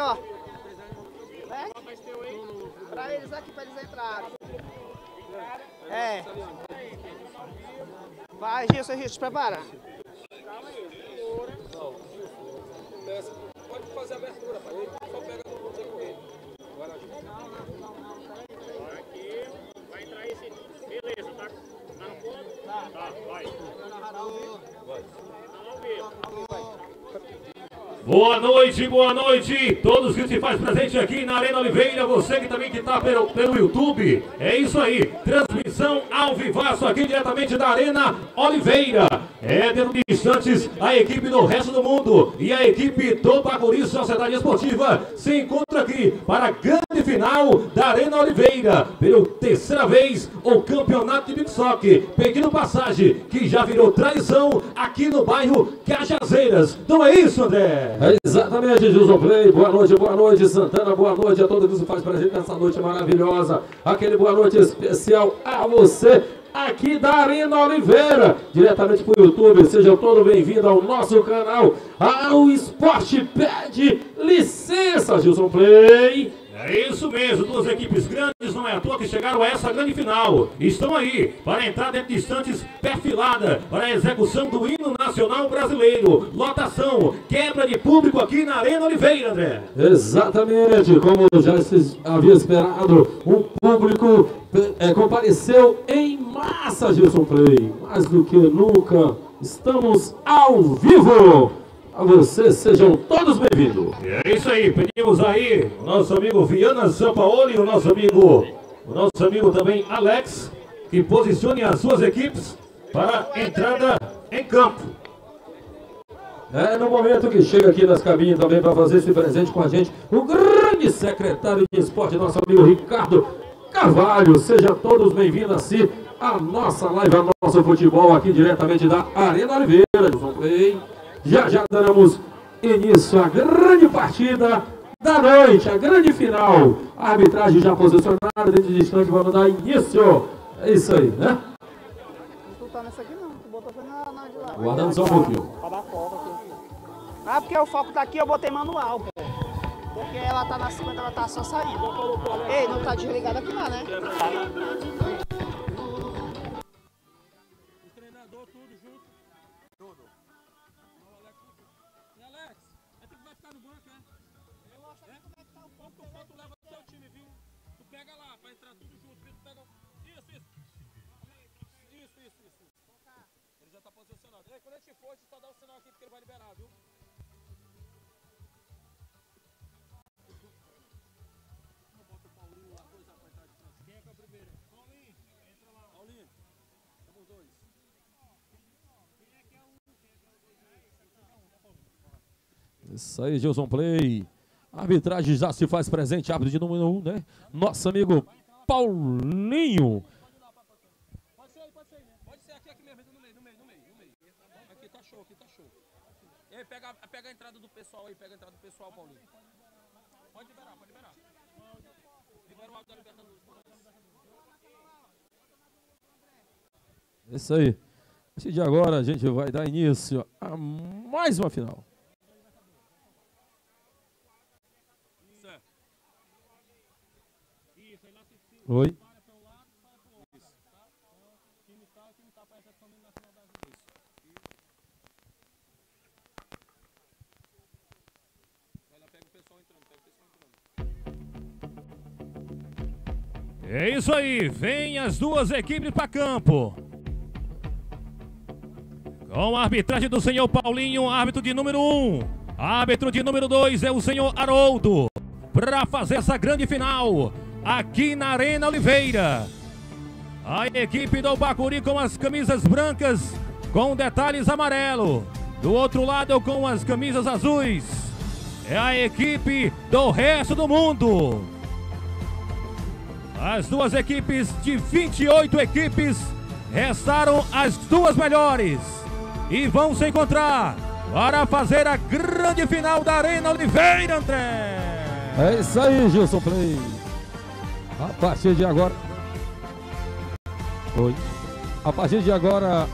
ó. Né? Pra eles aqui, pra eles entrarem. É. Vai, Gilson, Gilson, prepara. Pode fazer a abertura, pai. Só pega no você correr. Agora, Aqui, vai entrar esse. Beleza, tá? Tá no ponto? Tá. Tá, vai. Tá ao vivo. Boa noite, boa noite, todos que se faz presente aqui na Arena Oliveira, você que também que está pelo, pelo YouTube, é isso aí, transmissão ao vivaço aqui diretamente da Arena Oliveira, é dentro de instantes a equipe do resto do mundo e a equipe do Bacuri Sociedade Esportiva se encontra aqui para a grande final da Arena Oliveira, pela terceira vez o campeonato de Big Sock, pedindo passagem que já virou tradição aqui no bairro Cajazeiras, não é isso André? É exatamente, Play. Boa noite, boa noite, Santana. Boa noite a todos que faz presente nessa noite maravilhosa. Aquele boa noite especial a você aqui da Arena Oliveira, diretamente para o YouTube. Sejam todos bem-vindos ao nosso canal, ao Esporte Pede Licença, Gilson Play. É isso mesmo, duas equipes grandes, não é à toa que chegaram a essa grande final. Estão aí para entrar dentro de instantes perfilada para a execução do hino nacional brasileiro. Lotação, quebra de público aqui na Arena Oliveira, André. Exatamente, como já havia esperado, o público é, compareceu em massa, Gilson Play. Mais do que nunca, estamos ao vivo. A vocês sejam todos bem-vindos. É isso aí, pedimos aí o nosso amigo Viana Sampaoli, o nosso amigo, o nosso amigo também Alex, que posicione as suas equipes para a entrada em campo. É no momento que chega aqui nas cabines também para fazer esse presente com a gente, o grande secretário de esporte, nosso amigo Ricardo Carvalho. Sejam todos bem-vindos assim à nossa live, ao nosso futebol aqui diretamente da Arena Oliveira. Play. Já já daremos início à grande partida da noite, a grande final. A arbitragem já posicionada, dentro de distante, vamos dar início. É isso aí, né? Tu tá nessa aqui não, tu botou na, na de lá. Guardando só um pouquinho. Ah, porque o foco tá aqui, eu botei manual, pô. Porque ela tá na 50, ela tá só saindo. Ei, não tá desligado aqui não, né? Isso aí, Gilson Play. A arbitragem já se faz presente, árbitro de número 1, um, né? Nosso amigo Paulinho. Pode ser aí, pode ser aí, né? Pode ser aqui, aqui mesmo, no meio, no meio, no meio, no meio. Aqui tá show, aqui tá show. E aí, pega, pega a entrada do pessoal aí, pega a entrada do pessoal, Paulinho. Pode liberar, pode liberar. Libera o áudio da Libertadores. Isso aí. A partir de agora a gente vai dar início a mais uma final. Certo. Oi. Vai lá, pega o pessoal entrando, pega o pessoal entrando. É isso aí, vem as duas equipes para campo. Com a arbitragem do senhor Paulinho, árbitro de número 1. Um. Árbitro de número 2 é o senhor Haroldo. Para fazer essa grande final, aqui na Arena Oliveira. A equipe do Bacuri com as camisas brancas, com detalhes amarelo. Do outro lado, com as camisas azuis. É a equipe do resto do mundo. As duas equipes de 28 equipes restaram as duas melhores e vão se encontrar para fazer a grande final da Arena Oliveira, André. É isso aí, Gilson Play. A partir de agora. Oi. A partir de agora.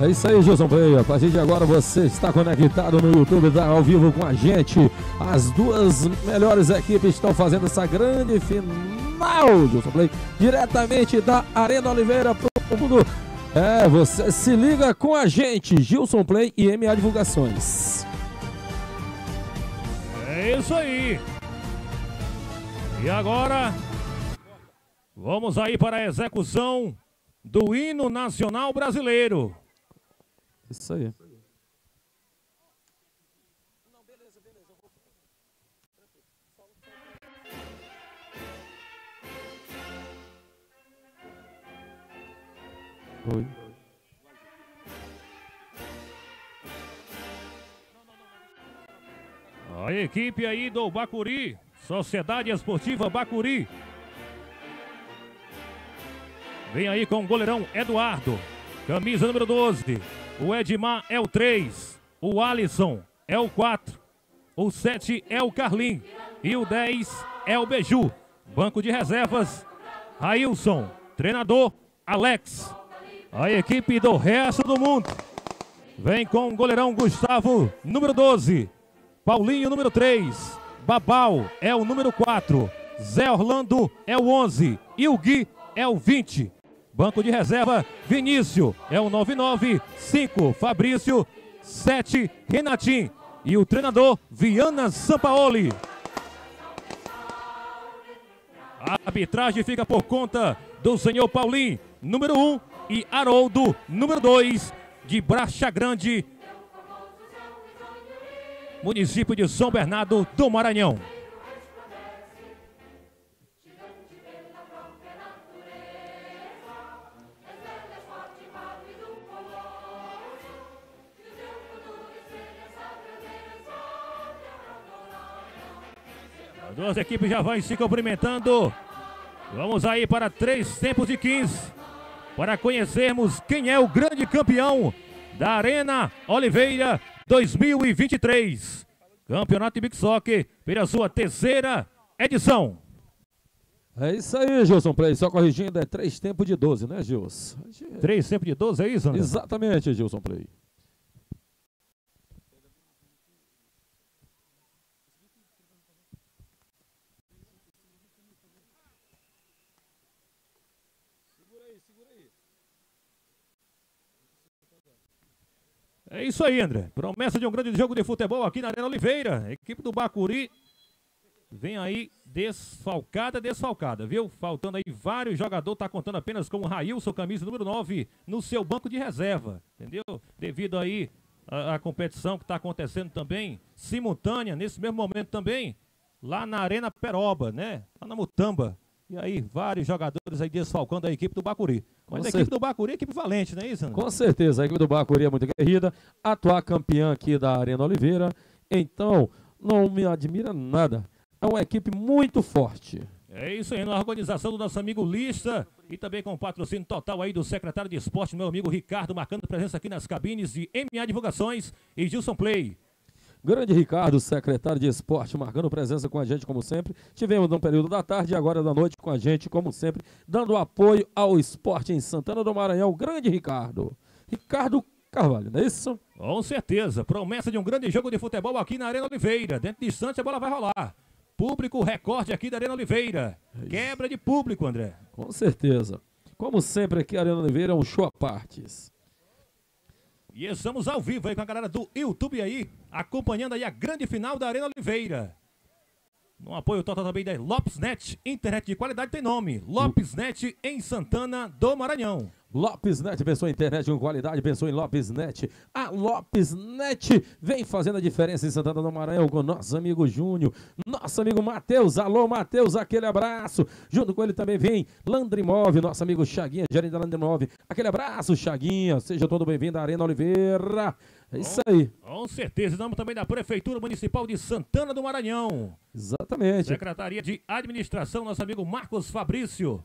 É isso aí, Gilson Play. A partir de agora você está conectado no YouTube, está ao vivo com a gente. As duas melhores equipes estão fazendo essa grande final, Gilson Play, diretamente da Arena Oliveira para o mundo é, você se liga com a gente, Gilson Play e MA Divulgações. É isso aí. E agora, vamos aí para a execução do hino nacional brasileiro. Isso aí. Oi. A equipe aí do Bacuri, Sociedade Esportiva Bacuri. Vem aí com o goleirão Eduardo, camisa número 12. O Edmar é o 3. O Alisson é o 4. O 7 é o Carlin. E o 10 é o Beju. Banco de reservas, Railson. Treinador, Alex. A equipe do resto do mundo. Vem com o goleirão Gustavo, número 12. Paulinho, número 3. Babal é o número 4. Zé Orlando é o 11. E o Gui é o 20. Banco de reserva, Vinícius é o 99. 5, Fabrício. 7, Renatim. E o treinador, Viana Sampaoli. A arbitragem fica por conta do senhor Paulinho, número 1. Um, e Haroldo, número 2, de Bracha Grande, município de São Bernardo do Maranhão. As duas equipes já vão se cumprimentando. Vamos aí para três tempos de 15 para conhecermos quem é o grande campeão da Arena Oliveira 2023. Campeonato de Big Soccer pela sua terceira edição. É isso aí, Gilson Play. Só corrigindo, é três tempos de 12, né, Gilson? Três tempos de 12, é isso, André? Exatamente, Gilson Play. É isso aí, André. Promessa de um grande jogo de futebol aqui na Arena Oliveira. Equipe do Bacuri vem aí desfalcada, desfalcada, viu? Faltando aí vários jogadores, tá contando apenas com o Railson, camisa número 9, no seu banco de reserva, entendeu? Devido aí à, competição que está acontecendo também, simultânea, nesse mesmo momento também, lá na Arena Peroba, né? Lá na Mutamba. E aí, vários jogadores aí desfalcando a equipe do Bacuri. Mas a equipe do Bacuri é equipe valente, não é isso, André? Com certeza, a equipe do Bacuri é muito guerrida, atuar campeã aqui da Arena Oliveira. Então, não me admira nada. É uma equipe muito forte. É isso aí, na organização do nosso amigo Lista e também com o patrocínio total aí do secretário de esporte, meu amigo Ricardo, marcando presença aqui nas cabines de MA Divulgações e Gilson Play. Grande Ricardo, secretário de esporte, marcando presença com a gente, como sempre. Tivemos no período da tarde e agora da noite com a gente, como sempre, dando apoio ao esporte em Santana do Maranhão. Grande Ricardo. Ricardo Carvalho, não é isso? Com certeza. Promessa de um grande jogo de futebol aqui na Arena Oliveira. Dentro de instante a bola vai rolar. Público recorde aqui da Arena Oliveira. É Quebra de público, André. Com certeza. Como sempre aqui a Arena Oliveira é um show à partes. E estamos ao vivo aí com a galera do YouTube aí, acompanhando aí a grande final da Arena Oliveira. No apoio total também da Lopesnet, internet de qualidade tem nome. Lopesnet em Santana do Maranhão. Lopesnet pensou em internet com qualidade, pensou em Lopesnet. A Lopesnet vem fazendo a diferença em Santana do Maranhão com nosso amigo Júnior, nosso amigo Matheus. Alô, Matheus, aquele abraço. Junto com ele também vem Landrimove, nosso amigo Chaguinha, gerente da Landrimove. Aquele abraço, Chaguinha. Seja todo bem-vindo à Arena Oliveira. É isso aí. Com certeza. Estamos também da Prefeitura Municipal de Santana do Maranhão. Exatamente. Secretaria de Administração, nosso amigo Marcos Fabrício.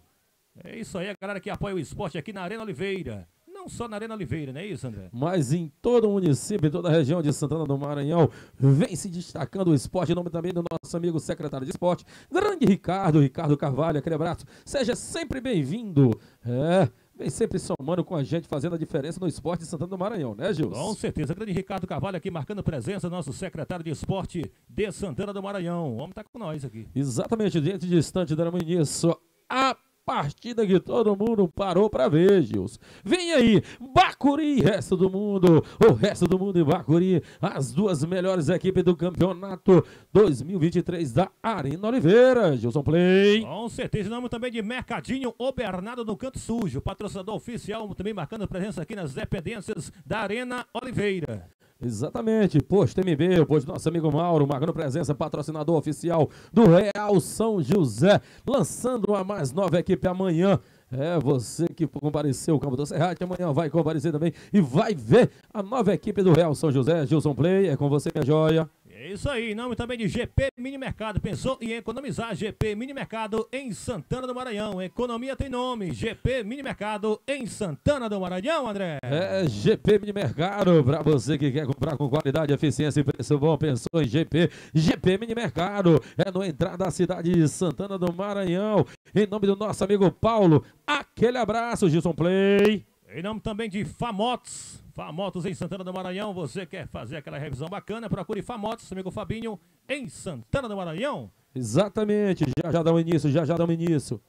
É isso aí, a galera que apoia o esporte aqui na Arena Oliveira. Não só na Arena Oliveira, não é isso, André? Mas em todo o município, em toda a região de Santana do Maranhão, vem se destacando o esporte, em nome também do nosso amigo secretário de esporte, grande Ricardo, Ricardo Carvalho, aquele abraço. Seja sempre bem-vindo. É, vem sempre somando com a gente, fazendo a diferença no esporte de Santana do Maranhão, né, Gilson? Com certeza. Grande Ricardo Carvalho aqui marcando presença, nosso secretário de esporte de Santana do Maranhão. O homem tá com nós aqui. Exatamente, dentro distante da início a partida que todo mundo parou para ver, Gilson. Vem aí, Bacuri, resto do mundo, o resto do mundo e Bacuri, as duas melhores equipes do campeonato 2023 da Arena Oliveira, Gilson Play. Com certeza, nome também de Mercadinho O Bernardo no Canto Sujo, patrocinador oficial, também marcando presença aqui nas dependências da Arena Oliveira. Exatamente, posto MB, posto nosso amigo Mauro, marcando presença, patrocinador oficial do Real São José, lançando uma mais nova equipe amanhã. É você que compareceu, o Campo do Serrate, amanhã vai comparecer também e vai ver a nova equipe do Real São José, Gilson Play, é com você, minha joia. Isso aí, em nome também de GP Mini Mercado. Pensou em economizar? GP Mini Mercado em Santana do Maranhão. Economia tem nome. GP Mini Mercado em Santana do Maranhão, André. É GP Mini Mercado. Para você que quer comprar com qualidade, eficiência e preço bom, pensou em GP. GP Mini Mercado. É no entrada da cidade de Santana do Maranhão. Em nome do nosso amigo Paulo. Aquele abraço, Gilson Play. Em nome também de Famotos. Famotos em Santana do Maranhão. Você quer fazer aquela revisão bacana? Procure Famotos, amigo Fabinho, em Santana do Maranhão. Exatamente. Já já dá um início, já já dá um início.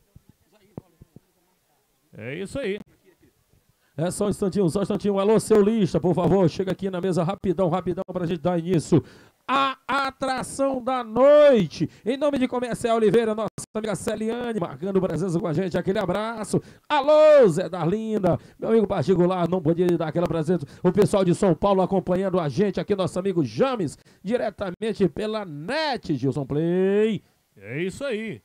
É isso aí. É só um instantinho, só um instantinho. Alô, seu lista, por favor, chega aqui na mesa rapidão, rapidão, pra gente dar início a atração da noite. Em nome de Comercial Oliveira, nossa amiga Celiane, marcando presença com a gente. Aquele abraço. Alô, Zé Darlinda, meu amigo particular, não podia dar aquela presença. O pessoal de São Paulo acompanhando a gente aqui, nosso amigo James, diretamente pela net, Gilson Play. É isso aí.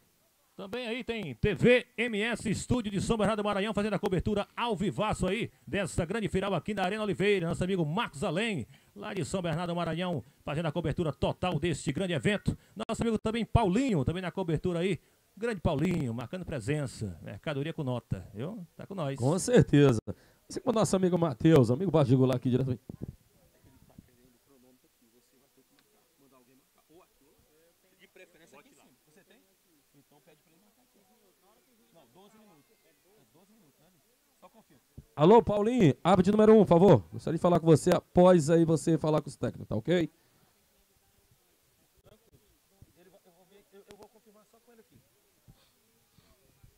Também aí tem TV MS Estúdio de São Bernardo do Maranhão fazendo a cobertura ao vivaço aí dessa grande final aqui da Arena Oliveira. Nosso amigo Marcos Além, lá de São Bernardo do Maranhão, fazendo a cobertura total deste grande evento. Nosso amigo também Paulinho, também na cobertura aí. Grande Paulinho, marcando presença. Mercadoria com nota, viu? Tá com nós. Com certeza. Assim como o nosso amigo Matheus, amigo particular aqui diretamente. Alô, Paulinho, árbitro número 1, um, por favor. Gostaria de falar com você após aí você falar com os técnicos, tá ok?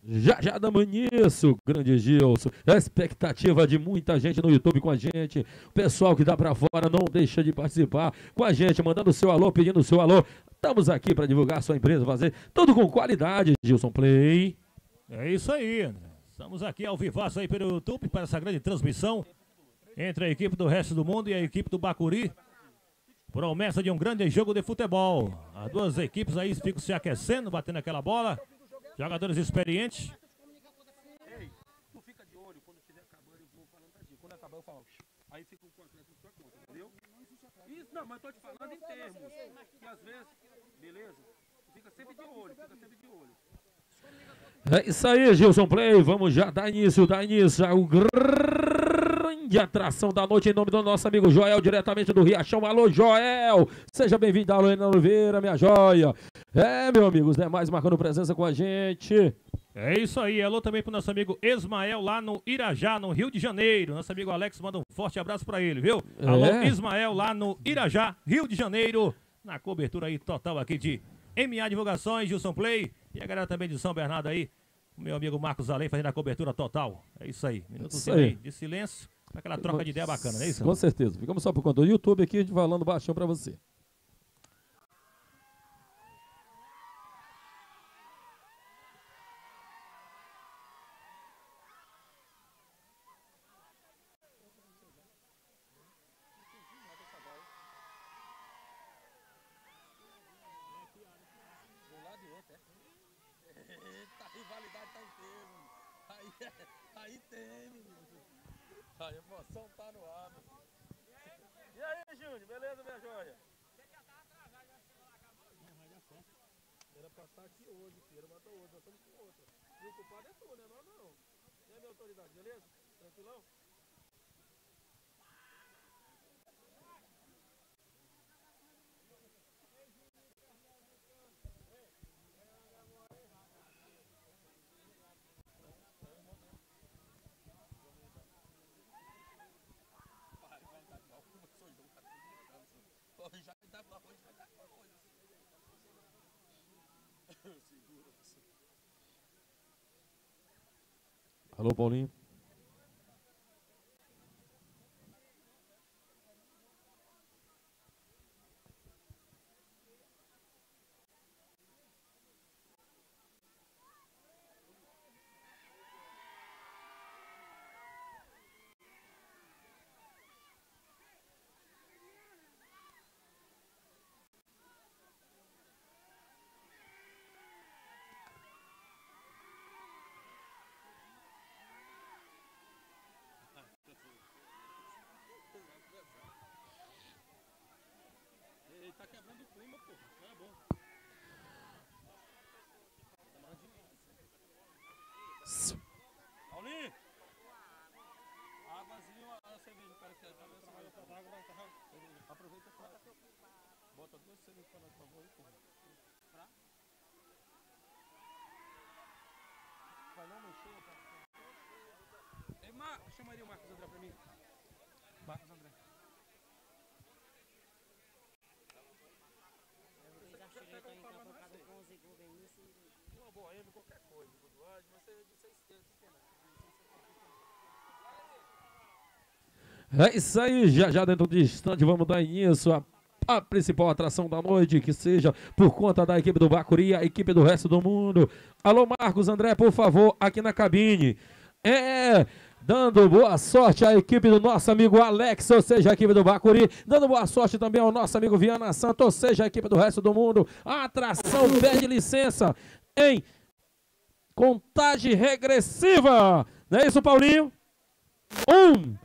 Já já damos início, grande Gilson. A expectativa de muita gente no YouTube com a gente. O pessoal que dá para fora não deixa de participar com a gente, mandando seu alô, pedindo seu alô. Estamos aqui para divulgar sua empresa, fazer tudo com qualidade, Gilson Play. É isso aí, André. Estamos aqui ao vivaço aí pelo YouTube para essa grande transmissão entre a equipe do resto do mundo e a equipe do Bacuri. Promessa de um grande jogo de futebol. As duas equipes aí ficam se aquecendo, batendo aquela bola. Jogadores experientes. Aí fica o contrato na sua conta, entendeu? Isso, não, mas eu tô te falando em termos. Que às vezes, beleza? Fica sempre de olho, fica sempre de olho. É isso aí, Gilson Play. Vamos já dar início, dar início ao grande atração da noite em nome do nosso amigo Joel, diretamente do Riachão. Alô, Joel! Seja bem-vindo, Alô, Oliveira, minha joia. É, meu amigo, os demais marcando presença com a gente. É isso aí, alô também pro nosso amigo Ismael lá no Irajá, no Rio de Janeiro. Nosso amigo Alex manda um forte abraço para ele, viu? Alô, É. Ismael lá no Irajá, Rio de Janeiro. Na cobertura aí total aqui de MA Divulgações, Gilson Play. E a galera também de São Bernardo aí. O meu amigo Marcos Além fazendo a cobertura total. É isso aí. Minuto Isso aí. de silêncio. Aquela troca de ideia bacana, não é isso? Com certeza. Ficamos só por conta do YouTube aqui, falando baixão pra você. autoridade, beleza? Tranquilão? Já dá pra coisa, vai dar pra coisa. Assim. Alô, Paulinho. Ele tá quebrando o clima, pô. Não é bom. Paulinho! Águazinha ou a cerveja, cara, que tá nessa água pra água, vai tá Aproveita pra. Bota duas cervejas pra nós, por favor, aí, pô. Pra? Vai não mexer, tá? Ei, Mar... chama ali o Marcos André pra mim. Marcos André. Uma boa M, qualquer coisa, Budweiser, mas você de 600, É isso aí, já já dentro do instante vamos dar início à, à principal atração da noite, que seja por conta da equipe do Bacuri, a equipe do resto do mundo. Alô, Marcos André, por favor, aqui na cabine. É, dando boa sorte à equipe do nosso amigo Alex, ou seja, a equipe do Bacuri, dando boa sorte também ao nosso amigo Viana Santos, ou seja, a equipe do resto do mundo. A atração pede licença em contagem regressiva. Não é isso, Paulinho? Um,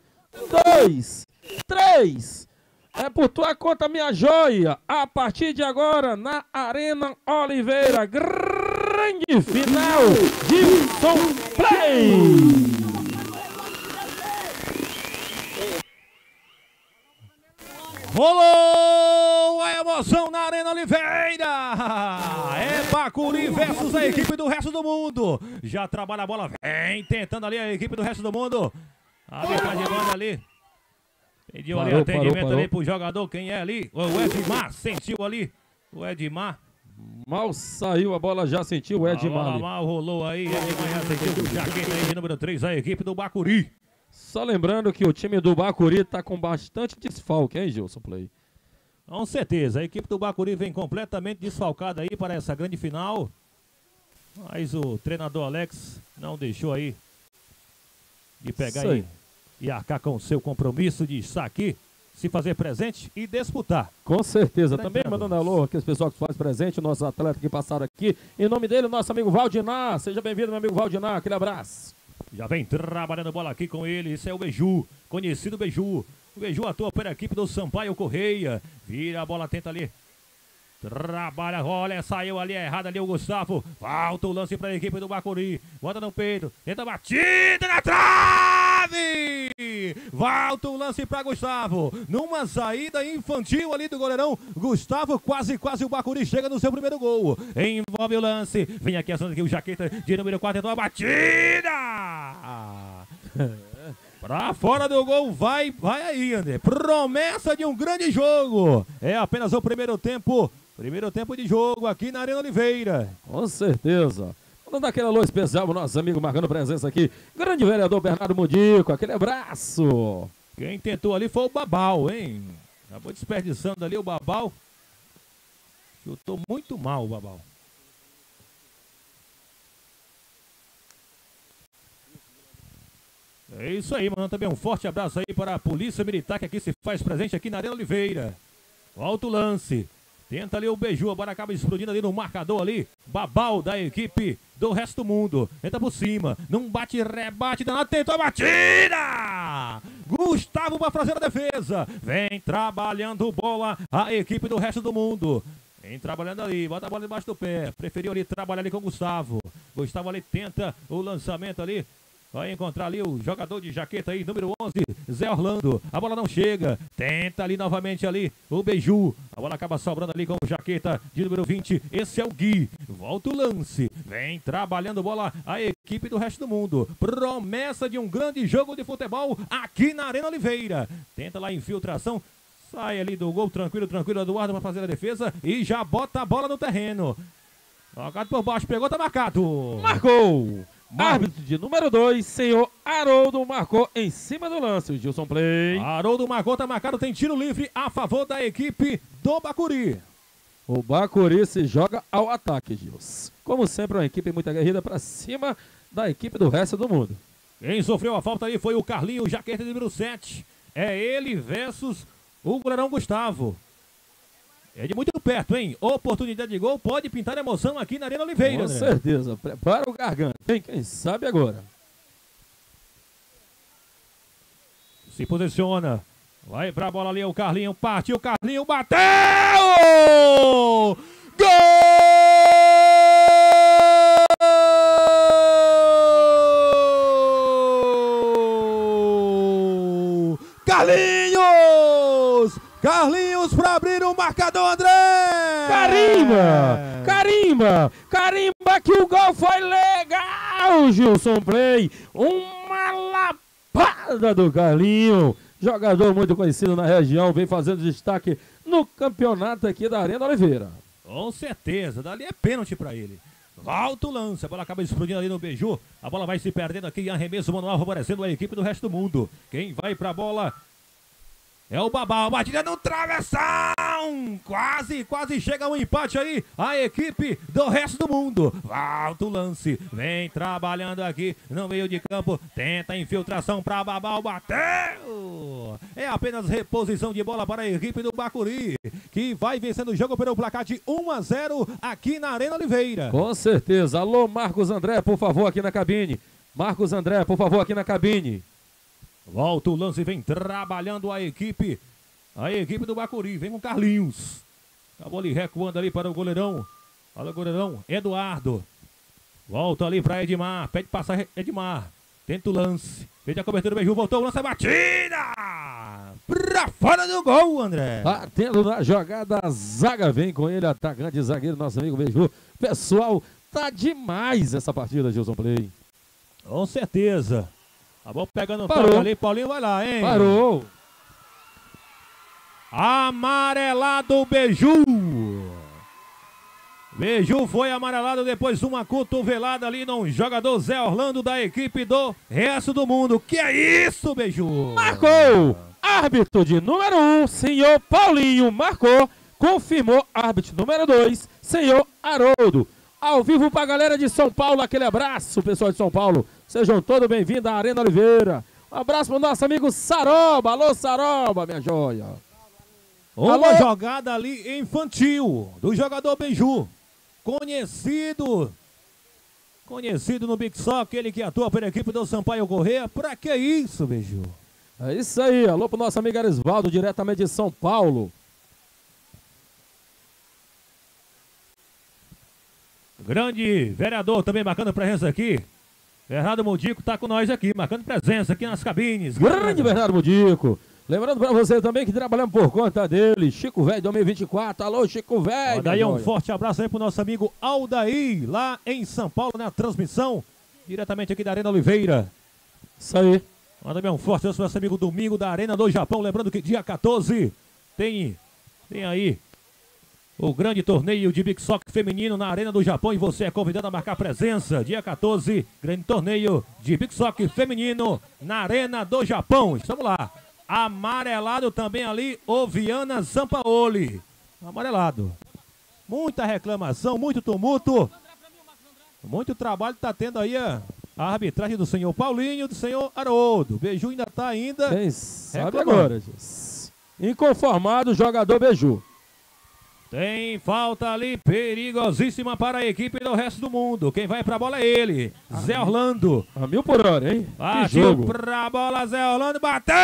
dois, três. É por tua conta, minha joia. A partir de agora, na Arena Oliveira, grande final de Som Play. Rolou a emoção na Arena Oliveira! É Bacuri versus a equipe do resto do mundo. Já trabalha a bola, vem tentando ali a equipe do resto do mundo. Arbitragem manda ali. Pediu ali Parou, atendimento parou, parou. ali pro jogador. Quem é ali? O Edmar sentiu ali. O Edmar. Mal saiu a bola, já sentiu o A Edmar. bola ali. mal rolou aí. Edmar já sentiu jaqueta aí de número 3, a equipe do Bacuri. Só lembrando que o time do Bacuri tá com bastante desfalque, hein, Gilson Play? Com certeza, a equipe do Bacuri vem completamente desfalcada aí para essa grande final. Mas o treinador Alex não deixou aí de pegar aí. e, e arcar com o seu compromisso de estar aqui, se fazer presente e disputar. Com certeza. Grande Também mandando alô aqui, os pessoal que faz presente, nossos atletas que passaram aqui. Em nome dele, nosso amigo Valdinar. Seja bem-vindo, meu amigo Valdinar. Aquele abraço. Já vem trabalhando bola aqui com ele. Esse é o Beju, conhecido Beju. O Beju atua pela equipe do Sampaio Correia. Vira a bola, tenta ali. Trabalha, olha, saiu ali errado ali o Gustavo. Falta o lance para a equipe do Bacuri. Bota no peito, tenta a batida na trave! Volta o lance para Gustavo. Numa saída infantil ali do goleirão. Gustavo, quase, quase o Bacuri chega no seu primeiro gol. Envolve o lance. Vem aqui acionando aqui o Jaqueta de número 4. Tentou a batida! Pra fora do gol, vai, vai aí, André. Promessa de um grande jogo. É apenas o primeiro tempo. Primeiro tempo de jogo aqui na Arena Oliveira. Com certeza. Mandando aquele alô especial pro nosso amigo marcando presença aqui. Grande vereador Bernardo Mudico. Aquele abraço. Quem tentou ali foi o Babal, hein? Acabou desperdiçando ali o Babal. Chutou muito mal o Babal. É isso aí, mano. Também um forte abraço aí para a Polícia Militar que aqui se faz presente aqui na Arena Oliveira. Alto lance. Tenta ali o Beiju, a bola acaba explodindo ali no marcador ali. Babal da equipe do resto do mundo. Entra por cima. Não bate, rebate, danado. Tentou a batida! Gustavo para fazer a defesa. Vem trabalhando bola a equipe do resto do mundo. Vem trabalhando ali, bota a bola debaixo do pé. Preferiu ali trabalhar ali com o Gustavo. Gustavo ali tenta o lançamento ali. Vai encontrar ali o jogador de jaqueta aí, número 11, Zé Orlando. A bola não chega. Tenta ali novamente ali o Beiju. A bola acaba sobrando ali com o jaqueta de número 20. Esse é o Gui. Volta o lance. Vem trabalhando bola a equipe do resto do mundo. Promessa de um grande jogo de futebol aqui na Arena Oliveira. Tenta lá a infiltração. Sai ali do gol, tranquilo, tranquilo, Eduardo para fazer a defesa e já bota a bola no terreno. Jogado por baixo, pegou, tá marcado. Marcou! Árbitro de número 2, senhor Haroldo, marcou em cima do lance. O Gilson Play. Haroldo marcou, tá marcado, tem tiro livre a favor da equipe do Bacuri. O Bacuri se joga ao ataque, Gilson. Como sempre, uma equipe muito aguerrida para cima da equipe do resto do mundo. Quem sofreu a falta aí foi o Carlinho, jaqueta número 7. É ele versus o goleirão Gustavo. É de muito perto, hein? Oportunidade de gol pode pintar emoção aqui na Arena Oliveira. Com certeza. Prepara o garganta. hein? Quem sabe agora. Se posiciona. Vai pra bola ali o Carlinho. Partiu o Carlinho. Bateu! Gol! Carlinhos! Carlinhos pra abrir o marcador, André! Carimba! Carimba! Carimba que o gol foi legal, Gilson Play! Uma lapada do Carlinho! Jogador muito conhecido na região, vem fazendo destaque no campeonato aqui da Arena Oliveira. Com certeza, dali é pênalti pra ele. Volta o lance, a bola acaba explodindo ali no beiju. A bola vai se perdendo aqui em arremesso manual, favorecendo a equipe do resto do mundo. Quem vai pra bola é o Babá, batida no travessão! Quase, quase chega um empate aí. A equipe do resto do mundo. Volta o lance, vem trabalhando aqui no meio de campo. Tenta a infiltração para Babal, bateu! É apenas reposição de bola para a equipe do Bacuri, que vai vencendo o jogo pelo placar de 1 a 0 aqui na Arena Oliveira. Com certeza. Alô, Marcos André, por favor, aqui na cabine. Marcos André, por favor, aqui na cabine. Volta o lance, vem trabalhando a equipe. A equipe do Bacuri, vem com Carlinhos. Acabou ali recuando ali para o goleirão. Olha o goleirão, Eduardo. Volta ali para Edmar. Pede passar Edmar. Tenta o lance. Fez a cobertura do Beiju, voltou o lance, a batida! Pra fora do gol, André. Batendo na jogada, a zaga vem com ele, atacante zagueiro, nosso amigo Beiju. Pessoal, tá demais essa partida, Gilson Play. Com certeza. A bola pegando Parou. fogo ali, Paulinho vai lá, hein? Parou. Amarelado Beiju. Beiju foi amarelado depois de uma cotovelada ali num jogador Zé Orlando da equipe do resto do mundo. Que é isso, Beiju? Marcou! Árbitro de número 1, um, senhor Paulinho, marcou. Confirmou árbitro número 2, senhor Haroldo. Ao vivo pra galera de São Paulo, aquele abraço, pessoal de São Paulo. Sejam todos bem-vindos à Arena Oliveira. Um abraço pro nosso amigo Saroba. Alô, Saroba, minha joia. Uma Alô? jogada ali infantil do jogador Beiju. Conhecido. Conhecido no Big Sock, ele que atua pela equipe do Sampaio Correia. Pra que isso, Beiju? É isso aí. Alô pro nosso amigo Arisvaldo, diretamente de São Paulo. Grande vereador também marcando presença aqui. Bernardo Mudico tá com nós aqui, marcando presença aqui nas cabines. Grande Bernardo Mudico. Lembrando pra você também que trabalhamos por conta dele, Chico Velho 2024. Alô, Chico Velho. Daí um forte abraço aí pro nosso amigo Aldair, lá em São Paulo, na transmissão, diretamente aqui da Arena Oliveira. Isso aí. Manda um forte abraço pro nosso amigo Domingo da Arena do Japão. Lembrando que dia 14 tem, tem aí o grande torneio de Big Sock feminino na Arena do Japão e você é convidado a marcar presença. Dia 14, grande torneio de Big Sock feminino na Arena do Japão. Estamos lá. Amarelado também ali, o Viana Zampaoli. Amarelado. Muita reclamação, muito tumulto. Muito trabalho está tendo aí a, arbitragem do senhor Paulinho e do senhor Haroldo. Beiju ainda está ainda. Quem sabe agora. Inconformado, jogador Beiju. Tem falta ali perigosíssima para a equipe do resto do mundo. Quem vai pra bola é ele, Zé Orlando. A mil por hora, hein? Partiu pra bola, Zé Orlando, bateu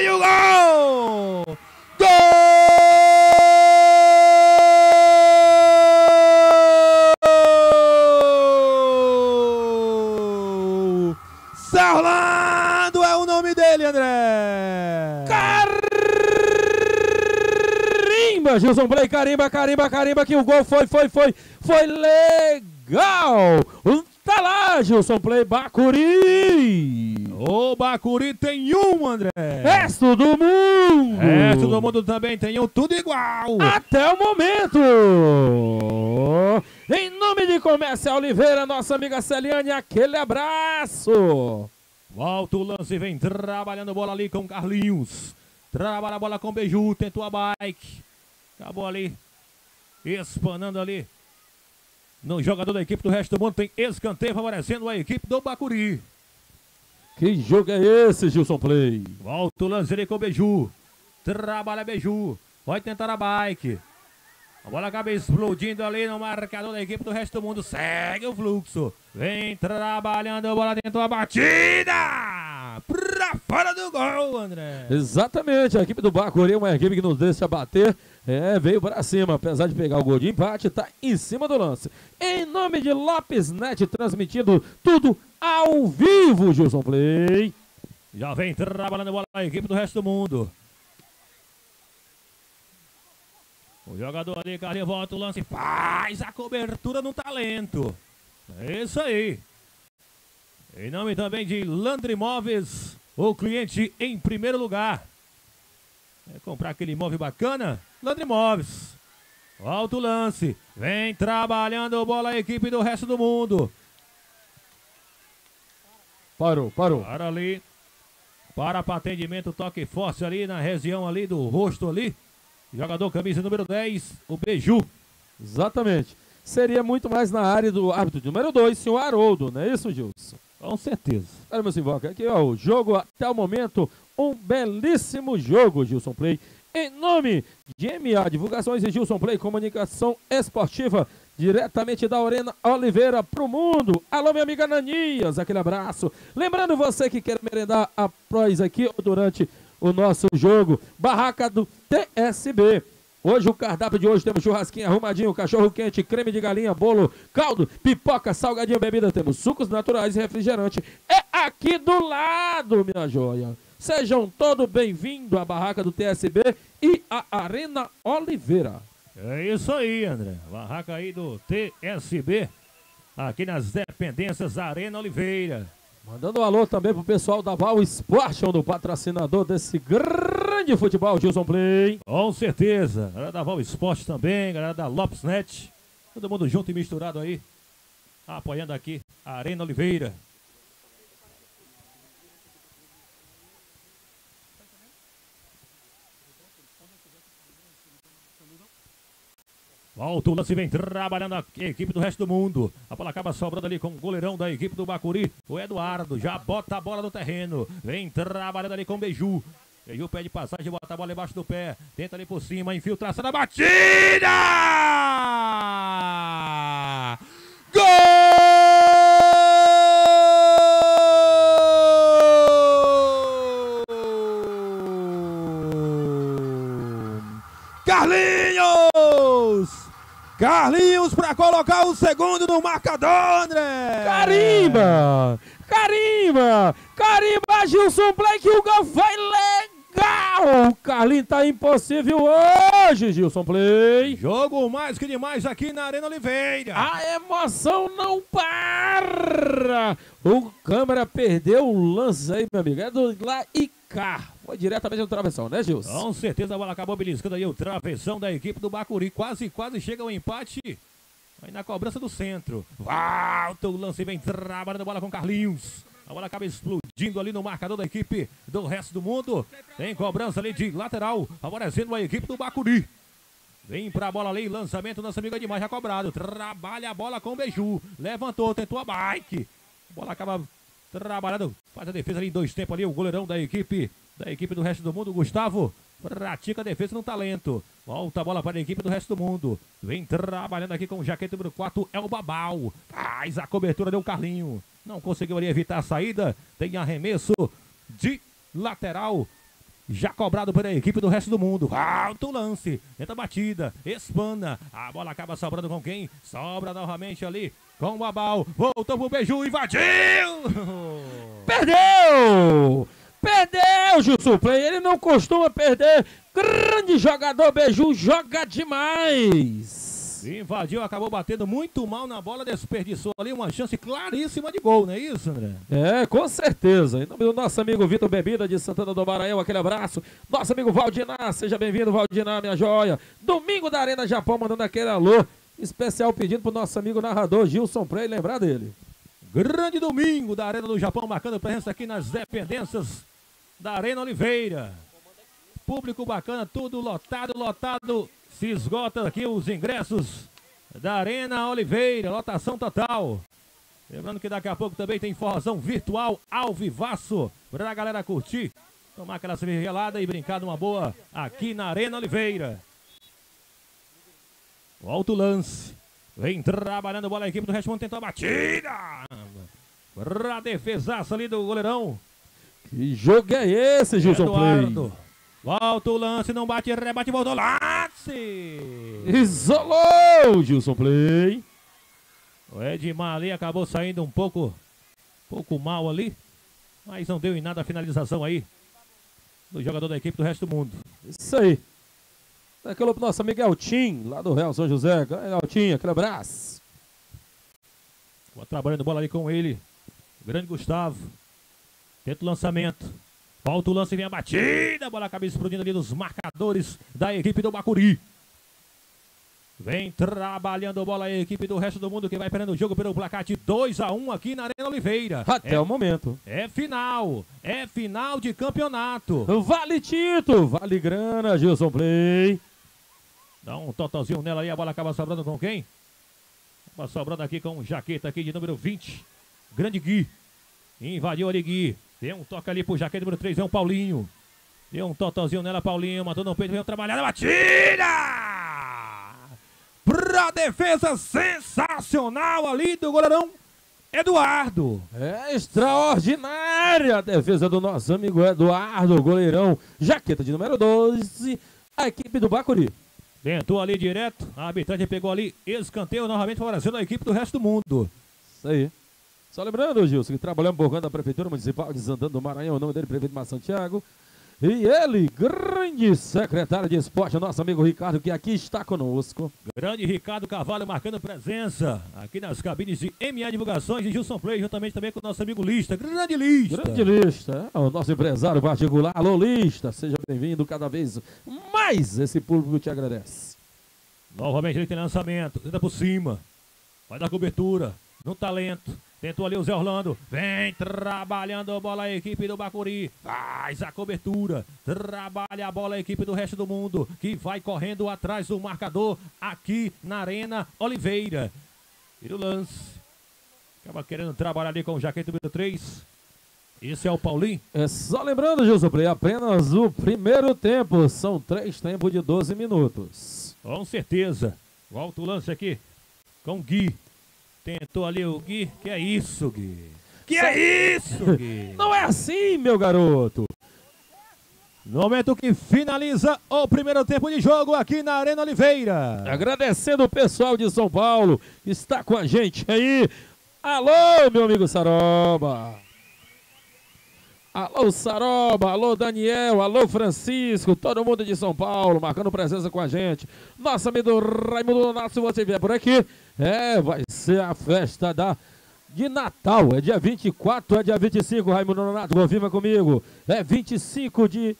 e o gol! Gol! Zé Orlando é o nome dele, André! Gilson Play, carimba, carimba, carimba, que o gol foi, foi, foi, foi legal! Tá lá, Gilson Play, Bacuri! O Bacuri tem um, André. Resto do mundo! É, todo mundo também tem um, tudo igual. Até o momento! Em nome de Comércio Oliveira, nossa amiga Celiane, aquele abraço! Volta o lance, vem trabalhando bola ali com Carlinhos. Trabalha a bola com Beiju, tentou a bike. Acabou ali, espanando ali. No jogador da equipe do resto do mundo tem escanteio favorecendo a equipe do Bacuri. Que jogo é esse, Gilson Play? Volta o lance ali com o Beiju. Trabalha Beiju. Vai tentar a bike. A bola acaba explodindo ali no marcador da equipe do resto do mundo. Segue o fluxo. Vem trabalhando. A bola tentou a batida. Pra fora do gol, André. Exatamente, a equipe do Bacuri é uma equipe que nos deixa bater. É, veio para cima, apesar de pegar o gol de empate, tá em cima do lance. Em nome de Lopes Net, transmitindo tudo ao vivo, Gilson Play. Já vem trabalhando bola a equipe do resto do mundo. O jogador ali, Carlinhos, volta o lance, faz a cobertura no talento. É isso aí. Em nome também de Landry Imóveis, o cliente em primeiro lugar. Quer comprar aquele imóvel bacana? Landry Imóveis. Alto lance. Vem trabalhando bola a equipe do resto do mundo. Parou, parou. Para ali. Para para atendimento, toque forte ali na região ali do rosto ali. Jogador camisa número 10, o Beiju. Exatamente. Seria muito mais na área do árbitro número 2, senhor Haroldo, não é isso, Gilson? Com certeza. Olha, meu Simboca, aqui ó, o jogo até o momento, um belíssimo jogo, Gilson Play. Em nome de MA Divulgações e Gilson Play Comunicação Esportiva, diretamente da Arena Oliveira pro mundo. Alô, minha amiga Nanias, aquele abraço. Lembrando você que quer merendar após aqui ou durante o nosso jogo, Barraca do TSB. Hoje o cardápio de hoje temos churrasquinho arrumadinho, cachorro quente, creme de galinha, bolo, caldo, pipoca, salgadinho, bebida, temos sucos naturais e refrigerante. É aqui do lado, minha joia. Sejam todos bem-vindos à barraca do TSB e à Arena Oliveira. É isso aí, André. Barraca aí do TSB, aqui nas dependências da Arena Oliveira. Mandando um alô também pro pessoal da Val Sport, do patrocinador desse grande futebol, Gilson Play. Com certeza. Galera da Val Esporte também, galera da Lopes Net. Todo mundo junto e misturado aí. Apoiando aqui a Arena Oliveira. Volta o lance, vem trabalhando a equipe do resto do mundo. A bola acaba sobrando ali com o goleirão da equipe do Bacuri, o Eduardo. Já bota a bola no terreno. Vem trabalhando ali com o Beiju. Beiju pede passagem, bota a bola embaixo do pé. Tenta ali por cima, infiltração da batida! Gol! Carlinhos! Carlinhos para colocar o segundo no marcador, André! Carimba! Carimba! Carimba, Gilson Play, que o gol foi legal! O Carlinhos tá impossível hoje, Gilson Play. Jogo mais que demais aqui na Arena Oliveira. A emoção não para! O câmera perdeu o lance aí, meu amigo. É do lá e cá. Foi diretamente no travessão, né, Gilson? Com certeza a bola acabou beliscando aí o travessão da equipe do Bacuri. Quase, quase chega o empate. Aí na cobrança do centro. Volta o lance, vem trabalhando a bola com Carlinhos. A bola acaba explodindo ali no marcador da equipe do resto do mundo. Tem cobrança ali de lateral, favorecendo a equipe do Bacuri. Vem pra bola ali, lançamento, nosso amigo Edmar já cobrado. Trabalha a bola com o Beiju. Levantou, tentou a bike. A bola acaba trabalhando, faz a defesa ali em dois tempos ali, o goleirão da equipe, da equipe do resto do mundo, Gustavo. Pratica a defesa no talento. Volta a bola para a equipe do resto do mundo. Vem trabalhando aqui com o jaquete número 4, é o Babal. Faz a cobertura, deu o Carlinho. Não conseguiu ali evitar a saída. Tem arremesso de lateral. Já cobrado pela equipe do resto do mundo. Alto lance. Tenta batida. Espana. A bola acaba sobrando com quem? Sobra novamente ali com o Babal. Voltou pro Beiju. Invadiu. Perdeu! Perdeu, Gilson Play. Ele não costuma perder. Grande jogador, Beiju, joga demais. Invadiu, acabou batendo muito mal na bola, desperdiçou ali uma chance claríssima de gol, não é isso, André? É, com certeza. Em nome do nosso amigo Vitor Bebida de Santana do Maranhão, aquele abraço. Nosso amigo Valdinar, seja bem-vindo, Valdinar, minha joia. Domingo da Arena Japão, mandando aquele alô. Especial pedido pro nosso amigo narrador Gilson Prey, lembrar dele. Grande domingo da Arena do Japão, marcando presença aqui nas dependências da Arena Oliveira. Público bacana, tudo lotado, lotado. Se esgota aqui os ingressos da Arena Oliveira, lotação total. Lembrando que daqui a pouco também tem forrozão virtual ao vivaço pra galera curtir, tomar aquela cerveja gelada e brincar numa boa aqui na Arena Oliveira. O alto lance. Vem trabalhando bola a equipe do Responde, tentou a batida. Pra defesaça ali do goleirão. Que jogo é esse, Gilson Eduardo. Play? Volta o lance, não bate, rebate, voltou, lance! Isolou, Gilson Play. O Edmar ali acabou saindo um pouco, pouco mal ali, mas não deu em nada a finalização aí do jogador da equipe do resto do mundo. Isso aí. Daquele pro nosso amigo Eltim, lá do Real São José. Eltim, aquele abraço. Vou trabalhando bola ali com ele. Grande Gustavo. Tenta o lançamento. Volta o lance, vem a batida. Bola acaba explodindo ali nos marcadores da equipe do Bacuri. Vem trabalhando bola a equipe do resto do mundo que vai perdendo o jogo pelo placar de 2 a 1 aqui na Arena Oliveira. Até é, o momento. É final. É final de campeonato. Vale Tito, vale grana, Gilson Play. Dá um totalzinho nela aí, a bola acaba sobrando com quem? Acaba sobrando aqui com o Jaqueta aqui de número 20. Grande Gui. Invadiu ali Gui. Deu um toque ali pro Jaqueta número 3, é um Paulinho. Deu um totalzinho nela, Paulinho. Matou no peito, veio trabalhar na batida! Pra defesa sensacional ali do goleirão Eduardo. É extraordinária a defesa do nosso amigo Eduardo, goleirão. Jaqueta de número 12, a equipe do Bacuri. Tentou ali direto, a arbitragem pegou ali, escanteio novamente favorecendo a equipe do resto do mundo. Isso aí. Só lembrando, Gilson, que trabalhamos por conta da Prefeitura Municipal de Santana do Maranhão, o nome dele, Prefeito Mar Santiago. E ele, grande secretário de esporte, nosso amigo Ricardo, que aqui está conosco. Grande Ricardo Carvalho marcando presença aqui nas cabines de MA Divulgações e Gilson Play, juntamente também com o nosso amigo Lista. Grande Lista! Grande Lista, é o nosso empresário particular. Alô, Lista, seja bem-vindo cada vez mais. Esse público te agradece. Novamente ele tem lançamento, tenta por cima, vai dar cobertura, no talento. Tentou ali o Zé Orlando. Vem trabalhando a bola a equipe do Bacuri. Faz a cobertura. Trabalha a bola a equipe do resto do mundo. Que vai correndo atrás do marcador aqui na Arena Oliveira. Tira o lance. Acaba querendo trabalhar ali com o jaquete número 3. Esse é o Paulinho. É só lembrando, Gilson Play, apenas o primeiro tempo. São três tempos de 12 minutos. Com certeza. Volta o lance aqui com o Gui. Tentou ali o Gui. Que é isso, Gui? Que é isso, Gui? Não é assim, meu garoto. No momento que finaliza o primeiro tempo de jogo aqui na Arena Oliveira. Agradecendo o pessoal de São Paulo que está com a gente aí. Alô, meu amigo Saroba. Alô, Saroba, alô, Daniel, alô, Francisco, todo mundo de São Paulo marcando presença com a gente. Nosso amigo Raimundo Donato, se você vier por aqui, é, vai ser a festa da de Natal. É dia 24, é dia 25, Raimundo Donato, confirma comigo. É 25 de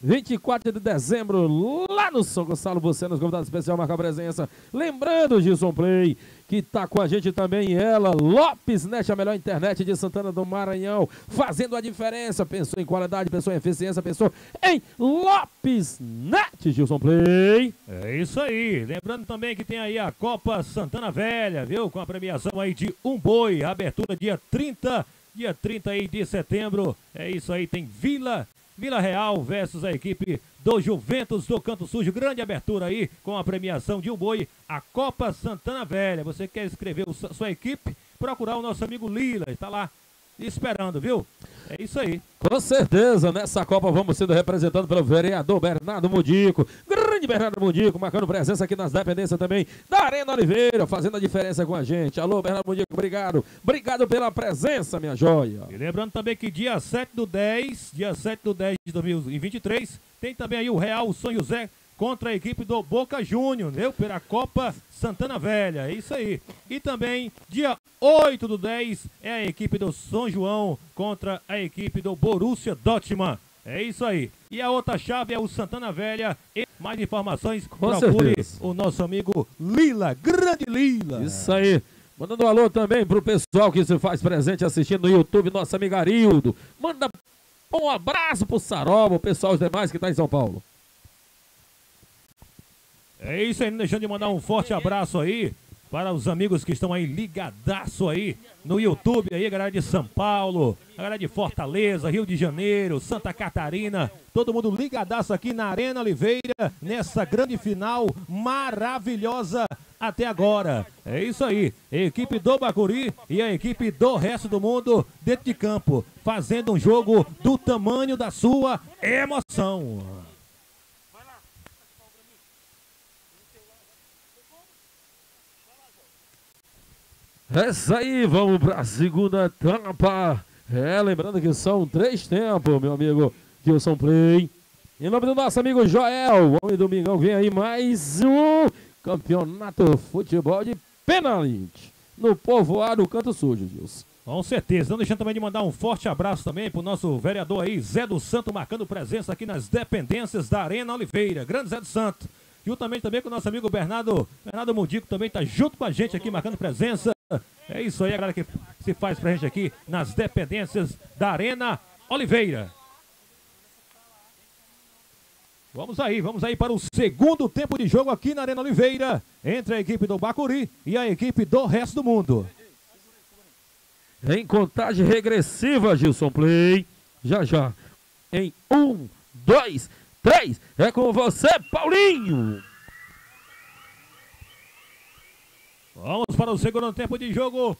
24 de dezembro, lá no São Gonçalo, você nos convidado especial marca presença. Lembrando, Gilson Play, que tá com a gente também ela, Lopes Net, a melhor internet de Santana do Maranhão, fazendo a diferença. Pensou em qualidade, pensou em eficiência, pensou em Lopes Net, Gilson Play. É isso aí. Lembrando também que tem aí a Copa Santana Velha, viu? Com a premiação aí de um boi, abertura dia 30, dia 30 aí de setembro. É isso aí, tem Vila Vila Real versus a equipe do Juventus do Canto Sujo. Grande abertura aí com a premiação de um boi, a Copa Santana Velha. Você quer escrever sua equipe? Procurar o nosso amigo Lila, está lá esperando, viu? É isso aí. Com certeza, nessa Copa vamos sendo representados pelo vereador Bernardo Mudico. Grande Bernardo Mudico, marcando presença aqui nas dependências também da Arena Oliveira, fazendo a diferença com a gente. Alô, Bernardo Mudico, obrigado. Obrigado pela presença, minha joia. E lembrando também que dia 7 do 10, dia 7 do 10 de 2023, tem também aí o Real São José contra a equipe do Boca Júnior, né? Pela Copa Santana Velha, é isso aí. E também, dia 8 do 10, é a equipe do São João contra a equipe do Borussia Dortmund. É isso aí. E a outra chave é o Santana Velha. E mais informações, Com procure certeza. o nosso amigo Lila, grande Lila. Isso aí. Mandando um alô também pro pessoal que se faz presente assistindo no YouTube, nosso amigo Arildo. Manda um abraço pro Saroba, o pessoal os demais que tá em São Paulo. É isso aí, deixando de mandar um forte abraço aí para os amigos que estão aí ligadaço aí no YouTube aí, galera de São Paulo, galera de Fortaleza, Rio de Janeiro, Santa Catarina, todo mundo ligadaço aqui na Arena Oliveira, nessa grande final maravilhosa até agora. É isso aí, equipe do Bacuri e a equipe do resto do mundo dentro de campo, fazendo um jogo do tamanho da sua emoção. É isso aí, vamos pra segunda etapa. É, lembrando que são três tempos, meu amigo Gilson Play. Em nome do nosso amigo Joel, homem do Domingão, vem aí mais um campeonato futebol de penalidade no povoado Canto Sujo, Gilson. Com certeza. Não deixando também de mandar um forte abraço também pro nosso vereador aí, Zé do Santo, marcando presença aqui nas dependências da Arena Oliveira. Grande Zé do Santo. Juntamente também com o nosso amigo Bernardo, Bernardo Mundico também tá junto com a gente aqui, marcando presença. É isso aí, galera que se faz pra gente aqui nas dependências da Arena Oliveira. Vamos aí, vamos aí para o segundo tempo de jogo aqui na Arena Oliveira, entre a equipe do Bacuri e a equipe do resto do mundo. Em contagem regressiva, Gilson Play. Já já. Em um, dois, três. É com você, Paulinho. Vamos para o segundo tempo de jogo.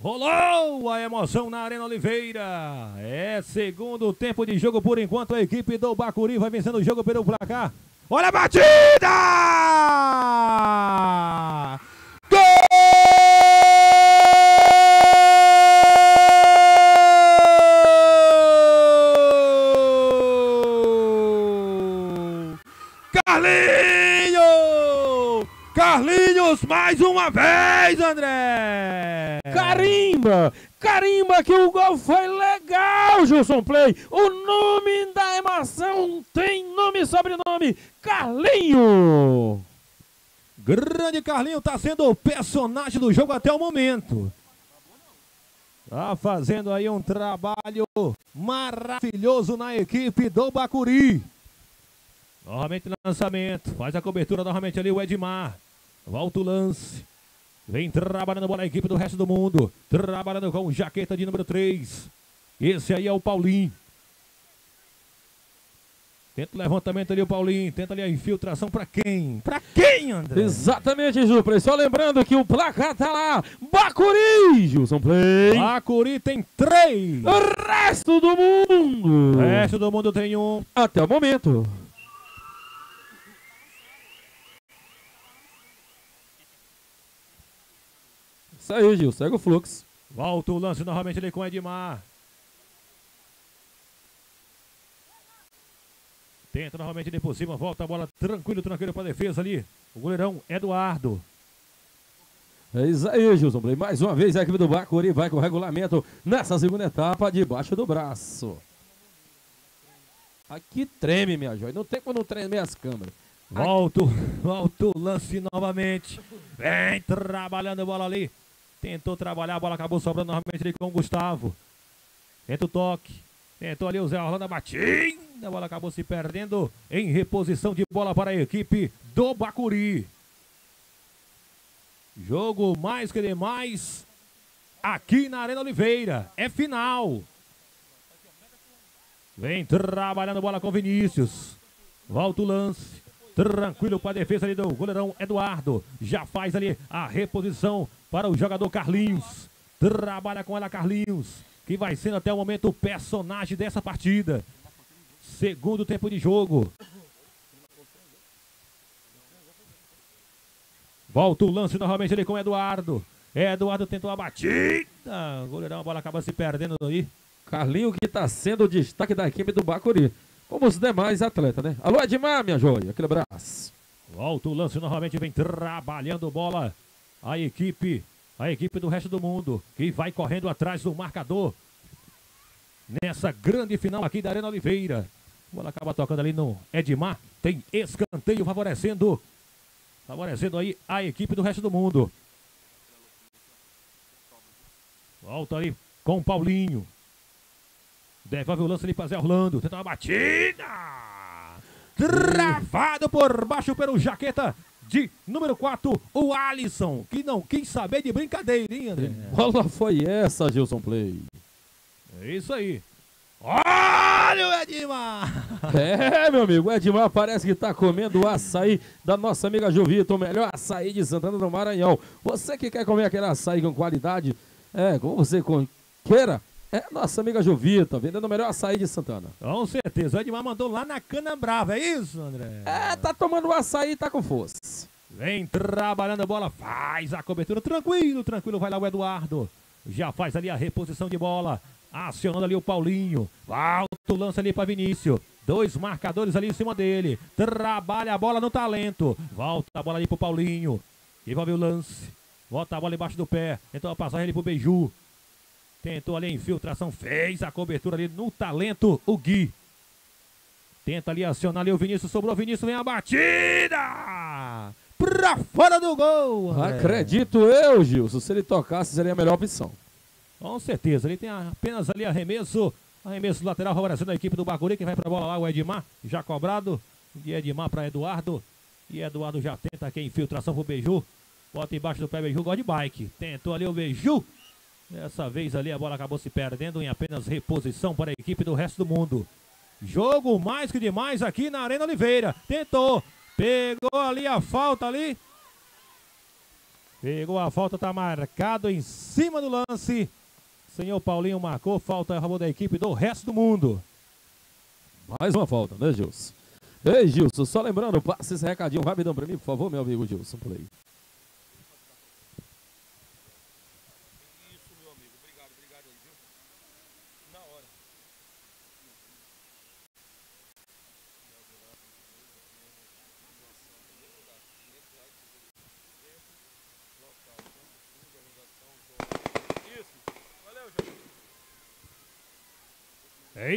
Rolou a emoção na Arena Oliveira. É segundo tempo de jogo por enquanto. A equipe do Bacuri vai vencendo o jogo pelo placar. Olha a batida! Gol! Carlinhos! Carlinhos mais uma vez, André! Carimba! Carimba que o gol foi legal, Gilson Play. O nome da emoção tem nome e sobrenome. Carlinho. Grande Carlinho tá sendo o personagem do jogo até o momento. Tá fazendo aí um trabalho maravilhoso na equipe do Bacuri. Novamente lançamento, faz a cobertura novamente ali o Edmar. Volta o lance. Vem trabalhando a bola a equipe do resto do mundo. Trabalhando com jaqueta de número 3. Esse aí é o Paulinho. Tenta o levantamento ali o Paulinho. Tenta ali a infiltração pra quem? Pra quem, André? Exatamente, Play. Só lembrando que o placar tá lá. Bacuri, Gilson Play. Bacuri tem três. O resto do mundo. O resto do mundo tem um. Até o momento. Isso aí, Gil. Segue o fluxo. Volta o lance novamente ali com o Edmar. Tenta novamente ali por cima, volta a bola tranquilo, tranquilo para defesa ali. O goleirão Eduardo. É isso aí, Gilson Play. Mais uma vez a equipe do Bacuri vai com o regulamento nessa segunda etapa debaixo do braço. Aqui treme, minha joia. Não tem como não tremer as câmeras. Volta, o- volta o lance novamente. Vem trabalhando a bola ali. Tentou trabalhar, a bola acabou sobrando novamente ali com o Gustavo. Tenta o toque. Tentou ali o Zé Orlando a batida. A bola acabou se perdendo em reposição de bola para a equipe do Bacuri. Jogo mais que demais aqui na Arena Oliveira. É final. Vem trabalhando bola com Vinícius. Volta o lance. Tranquilo para a defesa ali do goleirão Eduardo. Já faz ali a reposição para o jogador Carlinhos. Trabalha com ela Carlinhos. Que vai sendo até o momento o personagem dessa partida. Segundo tempo de jogo. Volta o lance novamente ali com o Eduardo. Eduardo tentou a batida. O goleirão, a bola acaba se perdendo aí. Carlinho que está sendo o destaque da equipe do Bacuri. como os demais atletas, né? Alô, Edmar, minha joia, aquele abraço. Volta o lance novamente, vem trabalhando bola. A equipe, a equipe do resto do mundo, que vai correndo atrás do marcador. Nessa grande final aqui da Arena Oliveira. Bola acaba tocando ali no Edmar. Tem escanteio favorecendo. Favorecendo aí a equipe do resto do mundo. Volta ali com o Paulinho. Devolve o lance ali para Zé Orlando. Tenta uma batida. Travado por baixo pelo jaqueta de número 4, o Alisson. Que não quis saber de brincadeira, hein, André? Bola foi essa, Gilson Play. É isso aí. Olha o Edmar! É, meu amigo, o Edmar parece que tá comendo o açaí da nossa amiga Jovita, o melhor açaí de Santana do Maranhão. Você que quer comer aquele açaí com qualidade, é, como você queira, é nossa amiga Jovita, vendendo o melhor açaí de Santana. Com certeza, o Edmar mandou lá na Cana Brava, é isso, André? É, tá tomando açaí e tá com força. Vem trabalhando a bola, faz a cobertura, tranquilo, tranquilo, vai lá o Eduardo. Já faz ali a reposição de bola, acionando ali o Paulinho. Alto lança ali para Vinícius. Dois marcadores ali em cima dele. Trabalha a bola no talento. Volta a bola ali pro Paulinho. Envolve o lance. Volta a bola embaixo do pé. Tentou a passagem ali pro Beiju. Tentou ali a infiltração, fez a cobertura ali no talento, o Gui. Tenta ali acionar ali o Vinícius, sobrou o Vinícius, vem a batida! Pra fora do gol! André. Acredito eu, Gilson, se ele tocasse seria a melhor opção. Com certeza, ele tem apenas ali arremesso, arremesso lateral favorecendo a equipe do Baguri, que vai pra bola lá, o Edmar, já cobrado, de Edmar para Eduardo, e Eduardo já tenta aqui a infiltração pro Beiju, bota embaixo do pé Beiju, God bike, tentou ali o Beiju, Dessa vez ali a bola acabou se perdendo em apenas reposição para a equipe do resto do mundo. Jogo mais que demais aqui na Arena Oliveira. Tentou. Pegou ali a falta ali. Pegou a falta, tá marcado em cima do lance. Senhor Paulinho marcou falta a favor da equipe do resto do mundo. Mais uma falta, né, Gilson? Ei, Gilson, só lembrando, passa esse recadinho rapidão para mim, por favor, meu amigo Gilson, por aí.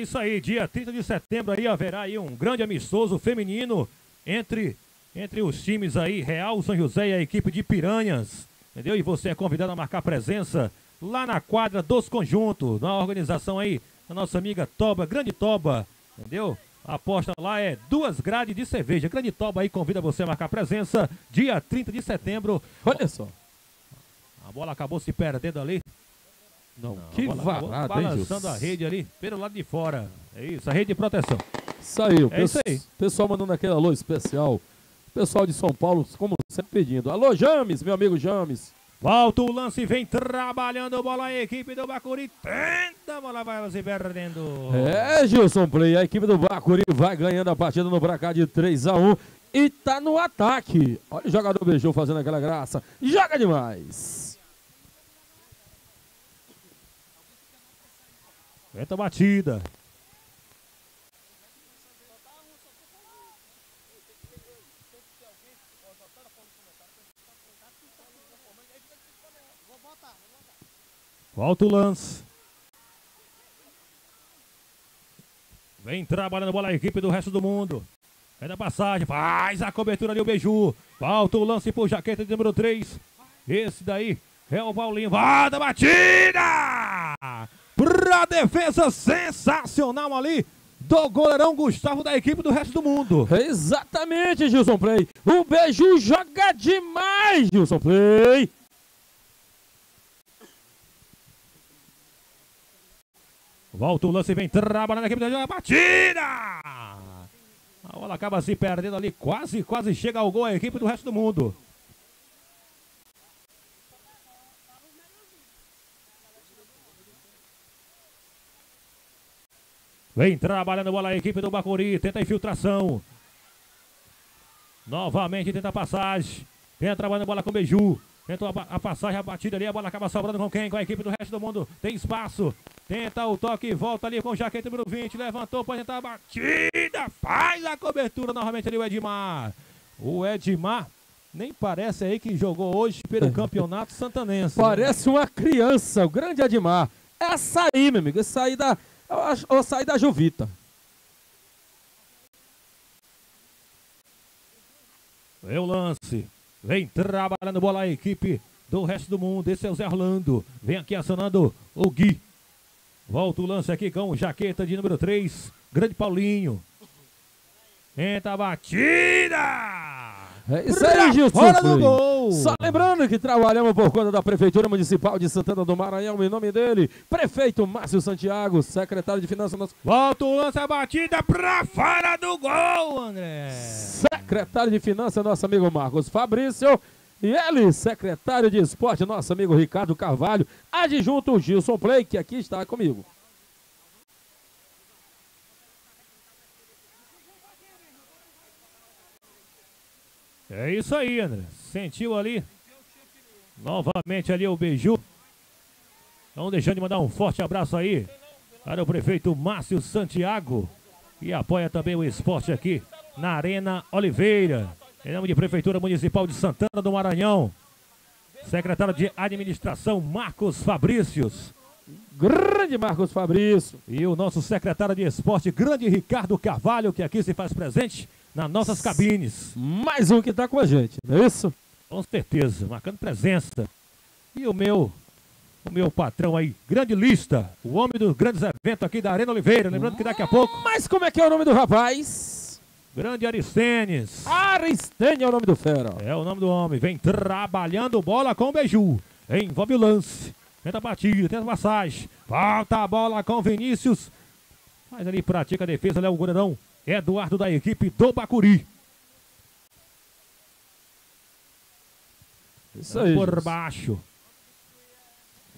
Isso aí, dia 30 de setembro aí haverá aí um grande amistoso feminino entre, entre os times aí, Real São José e a equipe de Piranhas, entendeu? E você é convidado a marcar presença lá na quadra dos conjuntos, na organização aí da nossa amiga Toba, Grande Toba, entendeu? A aposta lá é duas grades de cerveja. Grande Toba aí convida você a marcar presença dia 30 de setembro. Olha só. A bola acabou se perdendo ali. Não, Não que varada, Balançando a rede ali pelo lado de fora. É isso, a rede de proteção. Saiu. É isso aí. Pessoal mandando aquele alô especial. Pessoal de São Paulo, como sempre pedindo. Alô, James, meu amigo James. Volta o lance, vem trabalhando bola a equipe do Bacuri. Tenta, a bola vai se perdendo. É, Gilson Play. A equipe do Bacuri vai ganhando a partida no placar de 3 a 1 e tá no ataque. Olha o jogador beijou fazendo aquela graça. Joga demais. Tenta a batida. Volta o lance. Vem trabalhando a bola a equipe do resto do mundo. Vem da passagem, faz a cobertura ali o Beiju. Volta o lance por jaqueta de número 3. Esse daí é o Paulinho. Volta a batida! Pra defesa sensacional ali do goleirão Gustavo da equipe do resto do mundo. Exatamente, Gilson Play. O beijo joga demais, Gilson Play. Volta o lance vem trabalhando na equipe da batida. A bola acaba se perdendo ali, quase, quase chega ao gol a equipe do resto do mundo. Vem trabalhando a bola a equipe do Bacuri. Tenta a infiltração. Novamente tenta a passagem. Vem trabalhando a bola com o Beiju. Tentou a, a, passagem, a batida ali. A bola acaba sobrando com quem? Com a equipe do resto do mundo. Tem espaço. Tenta o toque, volta ali com o jaqueta número 20. Levantou para tentar a batida. Faz a cobertura novamente ali o Edmar. O Edmar nem parece aí que jogou hoje pelo campeonato santanense. né? Parece uma criança, o grande Admar. É açaí, meu amigo. Açaí da. Eu açaí da Juvita. É o lance. Vem trabalhando bola a equipe do resto do mundo. Esse é o Zé Orlando. Vem aqui acionando o Gui. Volta o lance aqui com jaqueta de número 3. Grande Paulinho. Tenta a batida! É isso aí, Gilson. Fora do Play. Só lembrando que trabalhamos por conta da Prefeitura Municipal de Santana do Maranhão, em nome dele, prefeito Márcio Santiago, secretário de Finanças, nosso Volta o lance, a batida pra fora do gol, André! secretário de Finanças, nosso amigo Marcos Fabrício, e ele, secretário de Esporte, nosso amigo Ricardo Carvalho, adjunto Gilson Play, que aqui está comigo. É isso aí, André. Sentiu ali. Novamente ali o beiju. Vamos deixando de mandar um forte abraço aí para o prefeito Márcio Santiago, que apoia também o esporte aqui na Arena Oliveira. Em nome de Prefeitura Municipal de Santana do Maranhão. Secretário de Administração Marcos Fabrícios. Grande Marcos Fabrício. E o nosso secretário de esporte, grande Ricardo Carvalho, que aqui se faz presente nas nossas cabines. Mais um que está com a gente, não é isso? Com certeza, marcando presença. E o meu, o meu patrão aí, grande lista, o homem dos grandes eventos aqui da Arena Oliveira. Lembrando que daqui a pouco, Mas como é que é o nome do rapaz? grande Aristenes. Aristênio é o nome do fera. É o nome do homem. Vem trabalhando bola com o Beiju. Envolve o lance. Tenta a batida, tenta a passagem. Falta a bola com o Vinícius. Faz ali, pratica a defesa, Léo Goleirão. Eduardo da equipe do Bacuri. Isso aí. por baixo.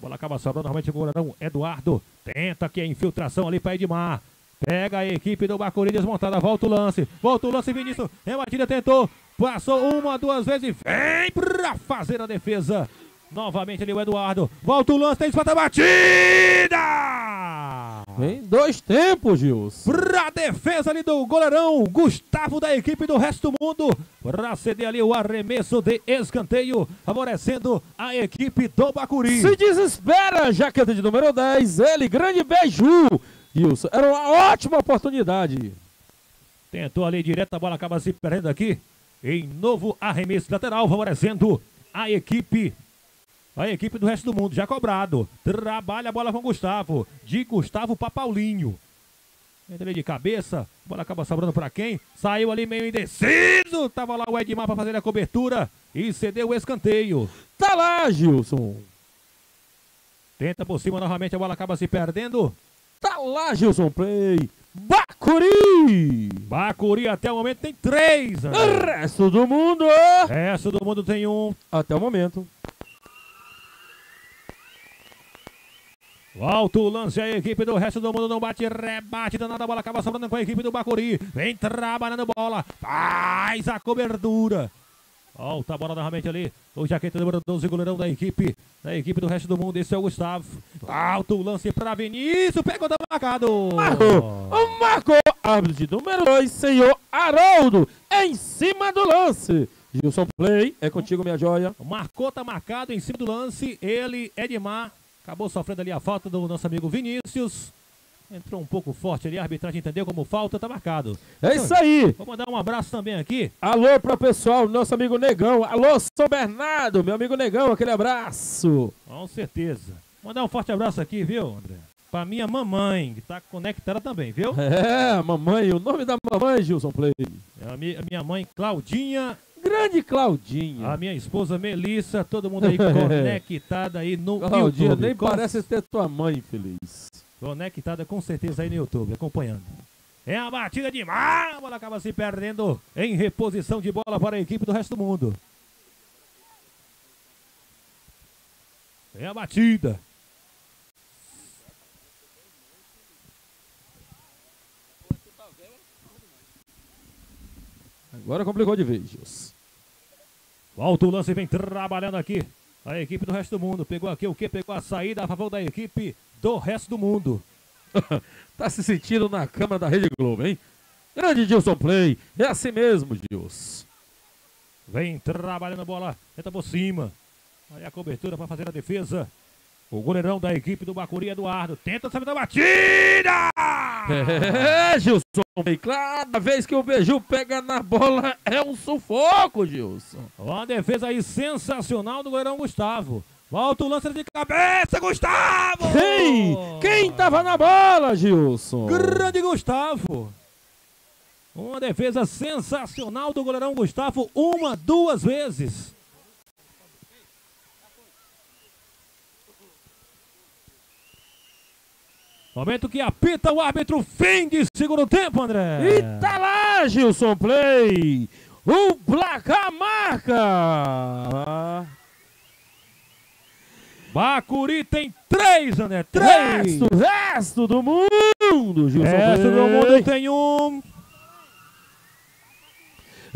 Bola acaba sobrando normalmente o goleirão Eduardo. Tenta aqui a infiltração ali para Edmar. Pega a equipe do Bacuri desmontada. Volta o lance. Volta o lance, Vinícius. Rebatida tentou. Passou uma, duas vezes. Vem pra fazer a defesa. Novamente ali o Eduardo. Volta o lance. Tem espata batida. Em dois tempos, Gilson. Pra defesa ali do goleirão Gustavo da equipe do resto do mundo. Pra ceder ali o arremesso de escanteio, favorecendo a equipe do Bacuri. Se desespera, jaqueta de número 10, ele, grande Beiju. Gilson, era uma ótima oportunidade. Tentou ali direto, a bola acaba se perdendo aqui. Em novo arremesso lateral, favorecendo a equipe. A equipe do resto do mundo, já cobrado. Trabalha a bola com Gustavo. De Gustavo para Paulinho. Entra ali de cabeça. A bola acaba sobrando para quem? Saiu ali meio indeciso. Tava lá o Edmar para fazer a cobertura. E cedeu o escanteio. Tá lá, Gilson. Tenta por cima novamente, a bola acaba se perdendo. Tá lá, Gilson Play. Bacuri. Bacuri até o momento tem três. O André. resto do mundo. Resto do mundo tem um. Até o momento. Volta o lance, a equipe do resto do mundo não bate, rebate, danada, a bola acaba sobrando com a equipe do Bacuri. Vem trabalhando bola, faz a cobertura. Volta a bola novamente ali, o jaqueta número 12, goleirão da equipe, da equipe do resto do mundo, esse é o Gustavo. Volta o lance para Vinícius, pegou, tá marcado. Marcou. Marcou. Árbitro de número 2, senhor Haroldo. Em cima do lance. Gilson Play, é contigo, minha joia. Marcou, tá marcado em cima do lance, ele, Edmar, acabou sofrendo ali a falta do nosso amigo Vinícius. Entrou um pouco forte ali, a arbitragem entendeu como falta, tá marcado. É isso aí. Vou mandar um abraço também aqui Alô para o pessoal, nosso amigo Negão. Alô, São Bernardo, meu amigo Negão, aquele abraço. Com certeza. Mandar um forte abraço aqui, viu, André? Pra minha mamãe, que tá conectada também, viu? É, mamãe, o nome da mamãe, Gilson Play. É a minha mãe Claudinha, Grande Claudinha. a minha esposa Melissa, todo mundo aí conectada aí no Claudinha, YouTube. nem Com- parece ter tua mãe feliz. Conectada com certeza aí no YouTube, acompanhando. É a batida de mar, a bola acaba se perdendo em reposição de bola para a equipe do resto do mundo. É a batida. Agora complicou de vez. Volta o lance, vem trabalhando aqui. A equipe do resto do mundo pegou aqui o que? Pegou a saída a favor da equipe do resto do mundo. tá se sentindo na cama da Rede Globo, hein? Grande Gilson Play. É assim mesmo, Gilson. Vem trabalhando a bola. Tenta por cima. Aí a cobertura para fazer a defesa. O goleirão da equipe do Bacuri, Eduardo, tenta sair da batida! É, Gilson. Cada vez que o Beiju pega na bola é um sufoco, Gilson. Uma defesa aí sensacional do goleirão Gustavo. Volta o lance de cabeça, Gustavo! Quem? Quem tava na bola, Gilson? Grande Gustavo! Uma defesa sensacional do goleirão Gustavo, uma, duas vezes. Momento que apita o árbitro, fim de segundo tempo, André. E tá lá, Gilson Play. O placar marca. Bacuri tem três, André. Três. Resto, resto do mundo, Gilson Resto Play. do mundo tem um.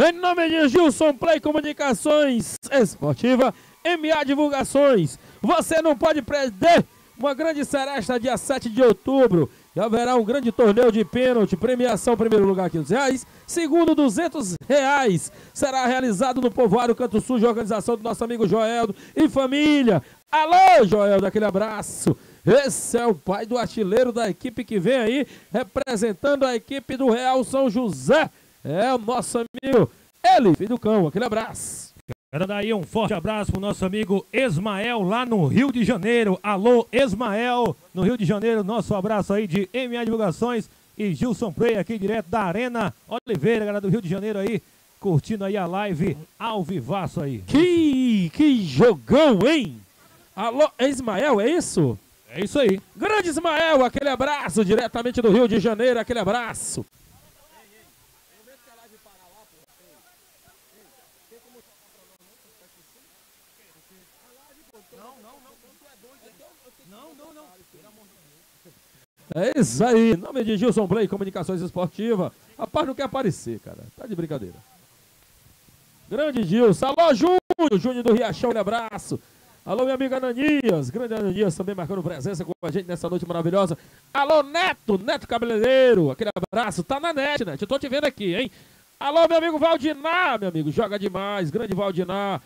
Em nome de Gilson Play Comunicações Esportiva, MA Divulgações. Você não pode perder uma grande seresta dia 7 de outubro. E haverá um grande torneio de pênalti, premiação primeiro lugar 500 reais, segundo 200 reais. Será realizado no Povoário Canto Sul, de organização do nosso amigo Joeldo e família. Alô, Joeldo, aquele abraço. Esse é o pai do artilheiro da equipe que vem aí, representando a equipe do Real São José. É o nosso amigo, ele, filho do cão, aquele abraço. Quero dar aí um forte abraço pro nosso amigo Esmael lá no Rio de Janeiro. Alô, Esmael, no Rio de Janeiro. Nosso abraço aí de MA Divulgações e Gilson Prey aqui direto da Arena Oliveira, galera do Rio de Janeiro aí, curtindo aí a live ao vivaço aí. Que, que jogão, hein? Alô, Ismael, é isso? É isso aí. Grande Ismael, aquele abraço diretamente do Rio de Janeiro, aquele abraço. É isso aí, em nome de Gilson Play, Comunicações Esportiva. Rapaz, não quer aparecer, cara. Tá de brincadeira. Grande Gilson. Alô, Júnior. Júnior do Riachão, aquele abraço. Alô, minha amiga Ananias. Grande Ananias também marcando presença com a gente nessa noite maravilhosa. Alô, Neto. Neto Cabeleireiro. Aquele abraço. Tá na net, Neto. Eu tô te vendo aqui, hein? Alô, meu amigo Valdinar, meu amigo. Joga demais. Grande Valdinar.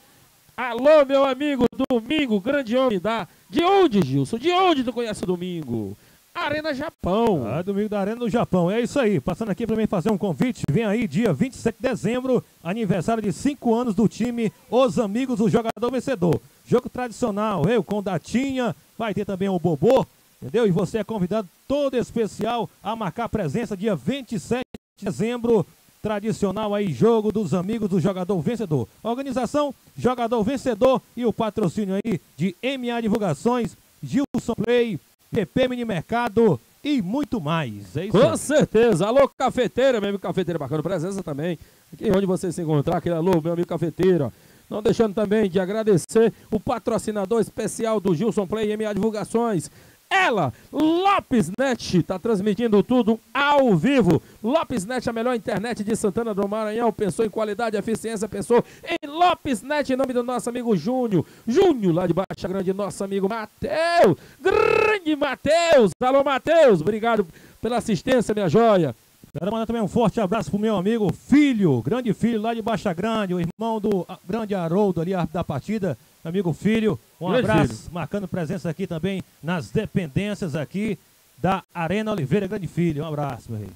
Alô, meu amigo Domingo. Grande homem da... De onde, Gilson? De onde tu conhece o Domingo? Arena Japão. Ah, domingo da Arena do Japão. É isso aí. Passando aqui para mim fazer um convite. Vem aí, dia 27 de dezembro, aniversário de 5 anos do time Os Amigos do Jogador Vencedor. Jogo tradicional, eu com Datinha, vai ter também o Bobô, entendeu? E você é convidado todo especial a marcar presença dia 27 de dezembro. Tradicional aí, jogo dos amigos do jogador vencedor. Organização, jogador vencedor e o patrocínio aí de MA Divulgações, Gilson Play, PP Mini Mercado e muito mais. É isso Com aí. certeza. Alô, cafeteira, meu amigo cafeteiro marcando presença também. Aqui onde você se encontrar, aquele alô, meu amigo cafeteiro. Não deixando também de agradecer o patrocinador especial do Gilson Play MA Divulgações. Ela, Lopes Net, está transmitindo tudo ao vivo. Lopes Net, a melhor internet de Santana do Maranhão. Pensou em qualidade eficiência, pensou em Lopes Net, em nome do nosso amigo Júnior. Júnior, lá de Baixa Grande, nosso amigo Matheus. Grande Matheus. Alô, Matheus. Obrigado pela assistência, minha joia. Quero mandar também um forte abraço pro meu amigo Filho, grande filho lá de Baixa Grande, o irmão do grande Haroldo ali da partida, amigo Filho. Um Grande abraço, marcando presença aqui também nas dependências aqui da Arena Oliveira, grande filho. Um abraço, meu rei.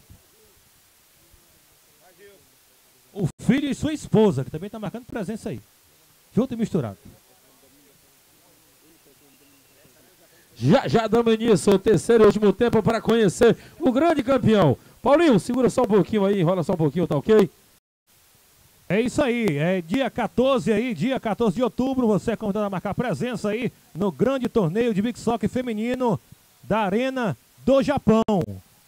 O filho e sua esposa, que também está marcando presença aí. Junto e misturado. Já já damos início ao terceiro e último tempo para conhecer o grande campeão. Paulinho, segura só um pouquinho aí, enrola só um pouquinho, tá ok? É isso aí, é dia 14 aí, dia 14 de outubro, você é convidado a marcar presença aí no grande torneio de Big Soccer feminino da Arena do Japão,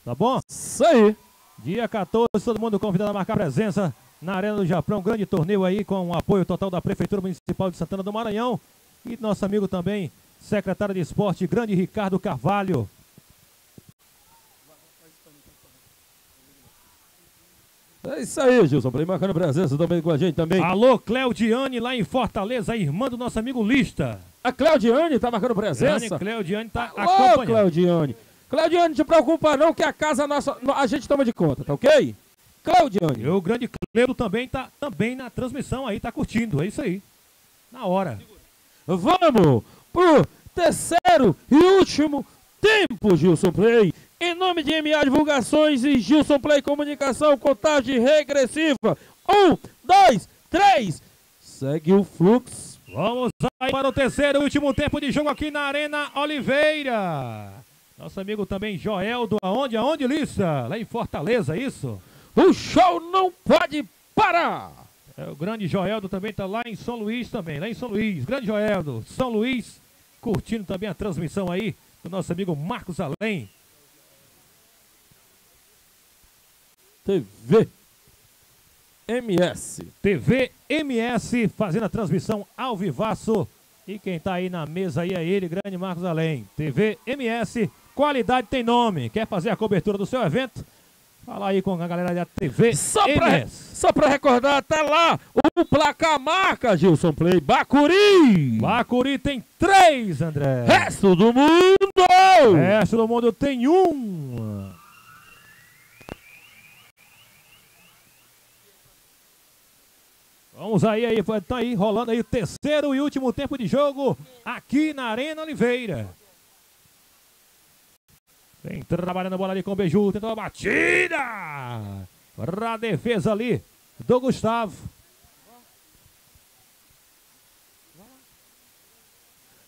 tá bom? Isso aí. Dia 14, todo mundo convidado a marcar presença na Arena do Japão, grande torneio aí com o apoio total da Prefeitura Municipal de Santana do Maranhão e nosso amigo também, secretário de Esporte, grande Ricardo Carvalho. É isso aí, Gilson. Play marcando presença também com a gente também. Alô, Cleudiane lá em Fortaleza, irmã do nosso amigo Lista. A Claudiane tá marcando presença. Diane Cleudiane tá Ô, acompanhando. Claudiane. Claudiane, não te preocupa não que a casa nossa, a gente toma de conta, tá ok? Claudiane. E o grande Cleudo também tá também na transmissão aí, tá curtindo. É isso aí. Na hora. Vamos pro terceiro e último tempo, Gilson Play. Em nome de MA Divulgações e Gilson Play Comunicação, contagem regressiva. Um, dois, três. Segue o fluxo. Vamos aí para o terceiro e último tempo de jogo aqui na Arena Oliveira. Nosso amigo também Joeldo, aonde, aonde, Lissa? Lá em Fortaleza, isso? O show não pode parar. É, o grande Joeldo também tá lá em São Luís também, lá em São Luís. Grande Joeldo, São Luís, curtindo também a transmissão aí do nosso amigo Marcos Além. TV MS. TV MS fazendo a transmissão ao vivaço. E quem tá aí na mesa aí é ele, grande Marcos Além. TV MS, qualidade tem nome. Quer fazer a cobertura do seu evento? Fala aí com a galera da TV Só pra, MS. só pra recordar, tá lá o placar marca, Gilson Play. Bacuri. Bacuri tem três, André. Resto do mundo. Resto do mundo tem um. Vamos aí, aí, tá aí, rolando aí o terceiro e último tempo de jogo aqui na Arena Oliveira. Vem trabalhando a bola ali com o Beiju, tentou a batida! Pra defesa ali do Gustavo.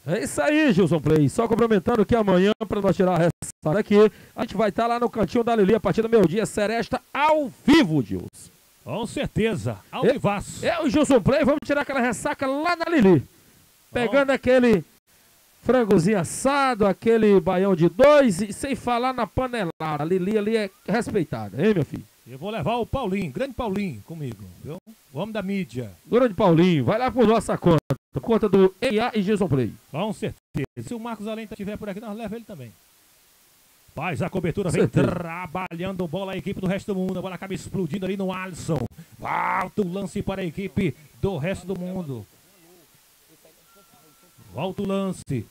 É isso aí, Gilson Play. Só complementando que amanhã, para nós tirar a ressaca aqui, a gente vai estar lá no cantinho da Lili a partir do meio-dia, Seresta ao vivo, Gilson. Com certeza, ao É-. É o Gilson Play, vamos tirar aquela ressaca lá na Lili. Pegando aquele frangozinho assado, aquele baião de dois e sem falar na panelada. A Lili ali é respeitada, hein, meu filho? Eu vou levar o Paulinho, grande Paulinho comigo, viu? O homem da mídia. Grande Paulinho, vai lá por nossa conta. Conta do EA e Gilson Play. Com certeza. Se o Marcos Além estiver por aqui, nós leva ele também. Faz a cobertura, vem Certeza. trabalhando bola a equipe do resto do mundo. A bola acaba explodindo ali no Alisson. Volta o lance para a equipe do resto do mundo. Volta o lance.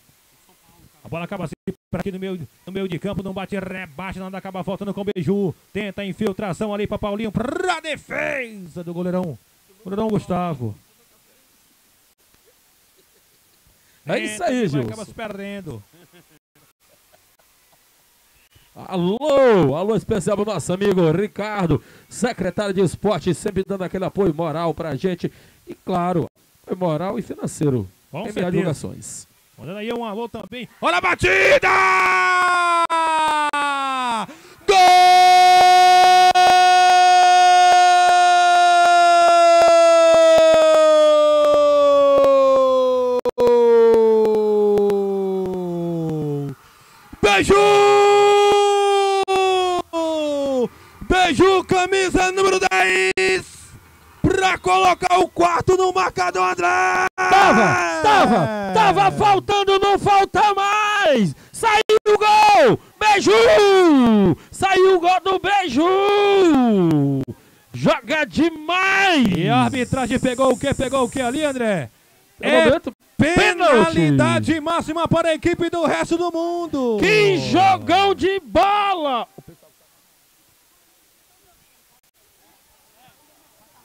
A bola acaba se para aqui no meio, no meio de campo, não bate, rebate, nada acaba voltando com o Beiju. Tenta a infiltração ali para Paulinho, para defesa do goleirão. Goleirão Gustavo. É isso aí, Gilson. Acaba se perdendo. Alô, alô especial pro nosso amigo Ricardo, secretário de esporte, sempre dando aquele apoio moral pra gente. E claro, apoio moral e financeiro. Com MA. Divulgações. Mandando aí um alô também. Olha a batida! Gol! Beijo! Beijo, camisa número 10! Pra colocar o quarto no marcador, André! Tava, tava, tava faltando, não falta mais! Saiu o gol! Beijo! Saiu o gol do Beijo! Joga demais! E a arbitragem pegou o que? Pegou o que ali, André? É momento, penalidade máxima para a equipe do resto do mundo. que jogão de bola!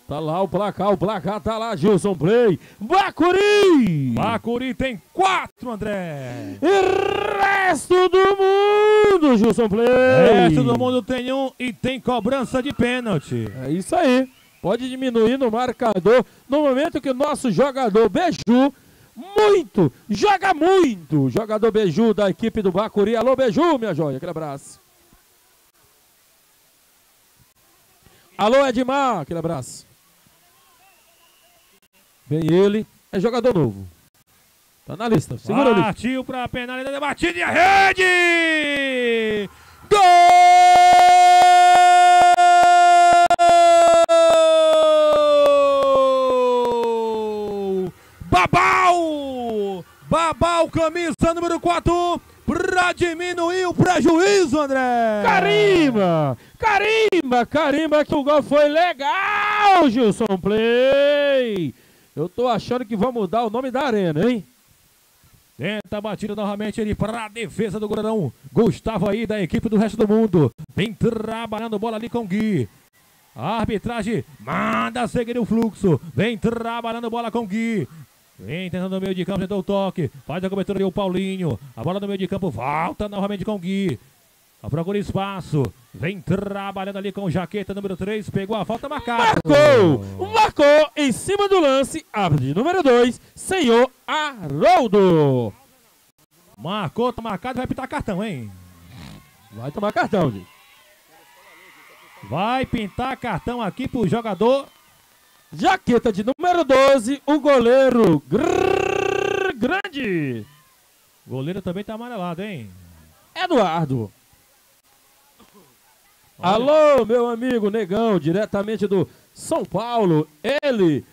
Tá lá o placar, o placar tá lá, Gilson Play. Bacuri! Bacuri tem quatro, André. E resto do mundo, Gilson Play! resto do mundo tem um e tem cobrança de pênalti. É isso aí. Pode diminuir no marcador no momento que o nosso jogador Beju, muito, joga muito. Jogador Beju da equipe do Bacuri. Alô, Beju, minha joia. Aquele abraço. Alô, Edmar. Aquele abraço. Vem ele. É jogador novo. Tá na lista. Segura ali. Partiu para a penalidade, batida e a rede! Gol! Babau! Babau, camisa número 4, para diminuir o prejuízo, André! Carimba! Carimba! Carimba que o gol foi legal, Gilson Play! Eu tô achando que vão mudar o nome da arena, hein? Tenta a batida novamente ele para a defesa do goleirão. Gustavo aí da equipe do resto do mundo. Vem trabalhando bola ali com Gui. A arbitragem manda seguir o fluxo. Vem trabalhando bola com Gui. Vem tentando no meio de campo, tentou o toque. Faz a cobertura ali o Paulinho. A bola no meio de campo volta novamente com Gui. A procura espaço. Vem trabalhando ali com jaqueta número 3. Pegou a falta marcada. Marcou! Marcou em cima do lance. Árbitro de número 2, senhor Haroldo. Marcou, tá marcado, vai pitar cartão, hein? Vai tomar cartão, gente. Vai pintar cartão aqui pro jogador. Jaqueta de número 12, o goleiro Grrr Grande. O goleiro também tá amarelado, hein? Eduardo. Alô, meu amigo Negão, diretamente do São Paulo. Ele,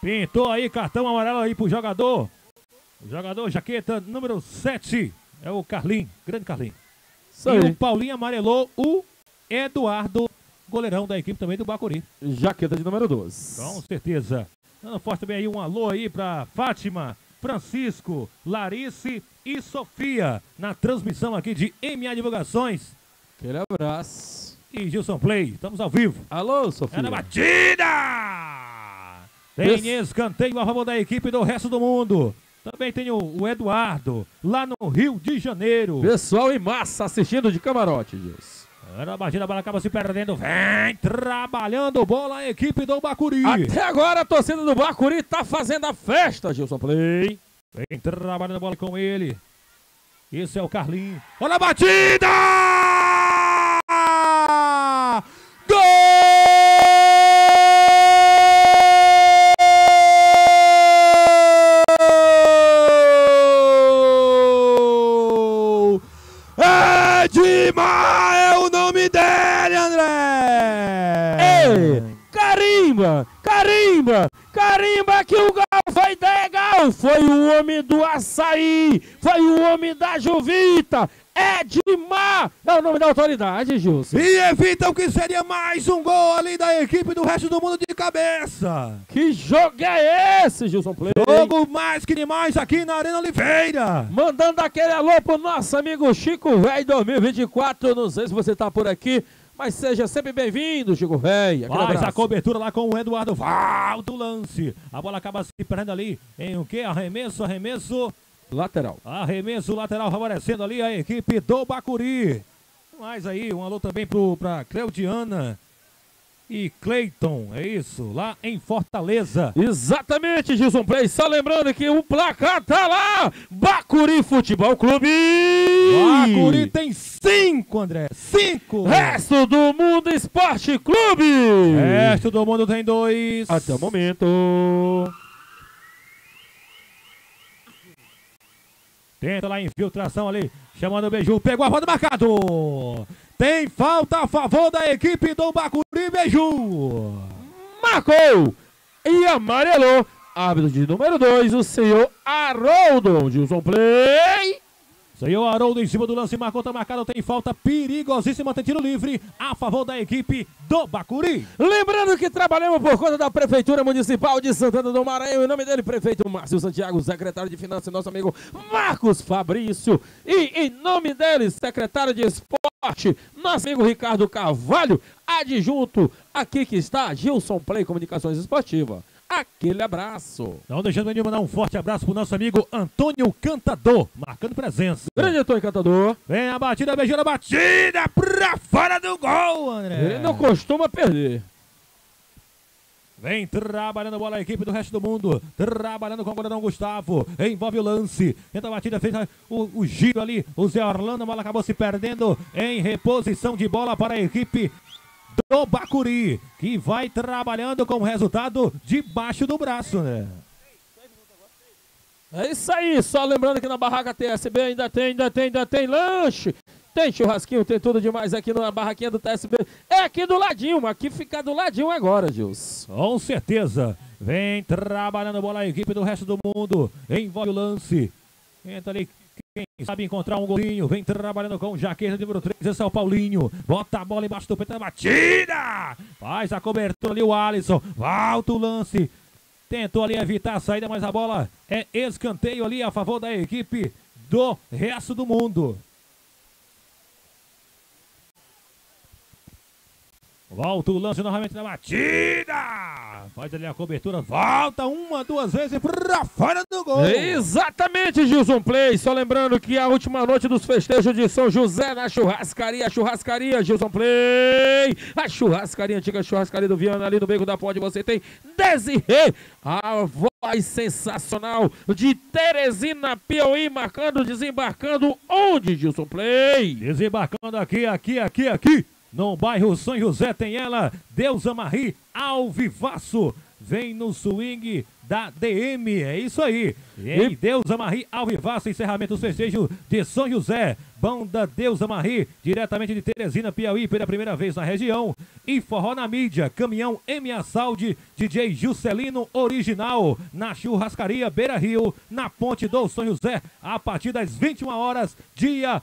Pintou aí cartão amarelo aí pro jogador. O jogador jaqueta número 7 é o Carlinho, grande Carlinho. isso E o aí, Paulinho amarelou o Eduardo, goleirão da equipe também do Bacuri. jaqueta de número 12. Com certeza. Dando forte também aí um alô aí pra Fátima, Francisco, Larice e Sofia na transmissão aqui de MA Divulgações Aquele abraço. e Gilson Play. Estamos ao vivo. Alô, Sofia. É na batida! Tem Esse- escanteio a favor da equipe do resto do mundo. Também tem o, o Eduardo, lá no Rio de Janeiro. Pessoal em massa assistindo de camarote, Deus. Era a batida, a bola acaba se perdendo. Vem trabalhando bola a equipe do Bacuri. Até agora a torcida do Bacuri tá fazendo a festa, Gilson Play. Vem trabalhando a bola com ele. Esse é o Carlinho. Olha a batida! Gol! Edmar é o nome dele, André! Ei, carimba, carimba, carimba que o Gal foi legal. Foi o homem do açaí, foi o homem da Juvita. Edmar é o nome da autoridade, Gilson. E evitam que seria mais um gol ali da equipe do resto do mundo de cabeça. Que jogo é esse, Gilson Play? Jogo mais que demais aqui na Arena Oliveira. Mandando aquele alô pro nosso amigo Chico Véi 2024. Não sei se você tá por aqui, mas seja sempre bem-vindo, Chico Véi. Aquele Faz a cobertura lá com o Eduardo. O lance. A bola acaba se perdendo ali em o quê? Arremesso, arremesso. Lateral. Arremesso lateral favorecendo ali a equipe do Bacuri. Mais aí, um alô também pro, pra Cleudiana e Cleiton, é isso, lá em Fortaleza. Exatamente, Gilson Play. Só lembrando que o placar tá lá. Bacuri Futebol Clube. Bacuri tem cinco, André. Cinco. Resto do Mundo Esporte Clube. Resto do mundo tem dois. Até o momento. Tenta lá a infiltração ali, chamando o Beiju, pegou a roda marcado. Tem falta a favor da equipe do Bacuri Beiju. Marcou e amarelou. Árbitro de número 2, o senhor Haroldo. Gilson Play. Senhor Haroldo em cima do lance, marcou, tá marcado, tem falta perigosíssima, tem tiro livre a favor da equipe do Bacuri. Lembrando que trabalhamos por conta da Prefeitura Municipal de Santana do Maranhão. Em nome dele, prefeito Márcio Santiago, secretário de Finanças, nosso amigo Marcos Fabrício. E em nome dele, secretário de Esporte, nosso amigo Ricardo Carvalho, adjunto aqui que está Gilson Play Comunicações Esportiva. Aquele abraço. Não deixando de mandar um forte abraço pro nosso amigo Antônio Cantador, marcando presença. Grande Antônio Cantador. Vem a batida, beijando a batida pra fora do gol, André. Ele não costuma perder. Vem trabalhando a bola a equipe do resto do mundo. Trabalhando com o goleirão Gustavo. Envolve o lance. Tenta a batida, fez o, o giro ali. O Zé Orlando, a bola acabou se perdendo em reposição de bola para a equipe do Bacuri. Que vai trabalhando com o resultado debaixo do braço, né? É isso aí, só lembrando que na barraca TSB ainda tem, ainda tem, ainda tem lanche. Tem churrasquinho, tem tudo demais aqui na barraquinha do TSB. É aqui do ladinho, aqui fica do ladinho agora, Gils. Com certeza. Vem trabalhando bola a equipe do resto do mundo. Envolve o lance. Entra ali. Quem sabe encontrar um golinho. Vem trabalhando com o jaqueta número 3. Esse é o Paulinho. Bota a bola embaixo do peito da batida. Faz a cobertura ali o Alisson. Volta o lance. Tentou ali evitar a saída, mas a bola é escanteio ali a favor da equipe do resto do mundo. Volta o lance novamente na batida. Faz ali a cobertura. Volta uma, duas vezes pra fora do gol. Exatamente, Gilson Play. Só lembrando que a última noite dos festejos de São José na churrascaria, churrascaria, Gilson Play. A churrascaria, antiga churrascaria do Viana, ali no beco da ponte, você tem Desirê, a voz sensacional de Teresina Piauí, marcando, desembarcando. Onde, Gilson Play? Desembarcando aqui, aqui, aqui, aqui. No bairro São José tem ela, Deus Amarri, Alvivaço. Vem no swing da DM, é isso aí. E aí, Deus Amarri, Alvivaço, encerramento dos festejos de São José. Banda Deus Amarri, diretamente de Teresina, Piauí, pela primeira vez na região. E forró na mídia, caminhão M Assalde, DJ Juscelino Original, na churrascaria Beira Rio, na ponte do São José, a partir das 21 horas, dia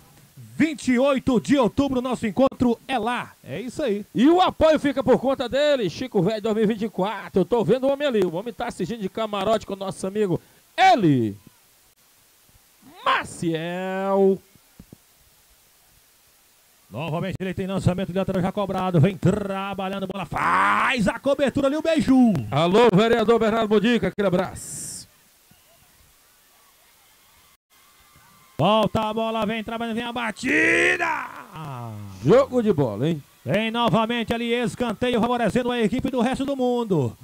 28 de outubro, nosso encontro é lá. É isso aí. E o apoio fica por conta dele, Chico Velho 2024. Eu tô vendo o homem ali. O homem tá assistindo de camarote com o nosso amigo ele, Maciel. Novamente ele tem lançamento de lateral já cobrado. Vem trabalhando, bola faz a cobertura ali, o beijo. Alô, vereador Bernardo Modica, aquele abraço. Volta a bola, vem trabalhando, vem a batida. Jogo de bola, hein? Vem novamente ali, escanteio favorecendo a equipe do resto do mundo.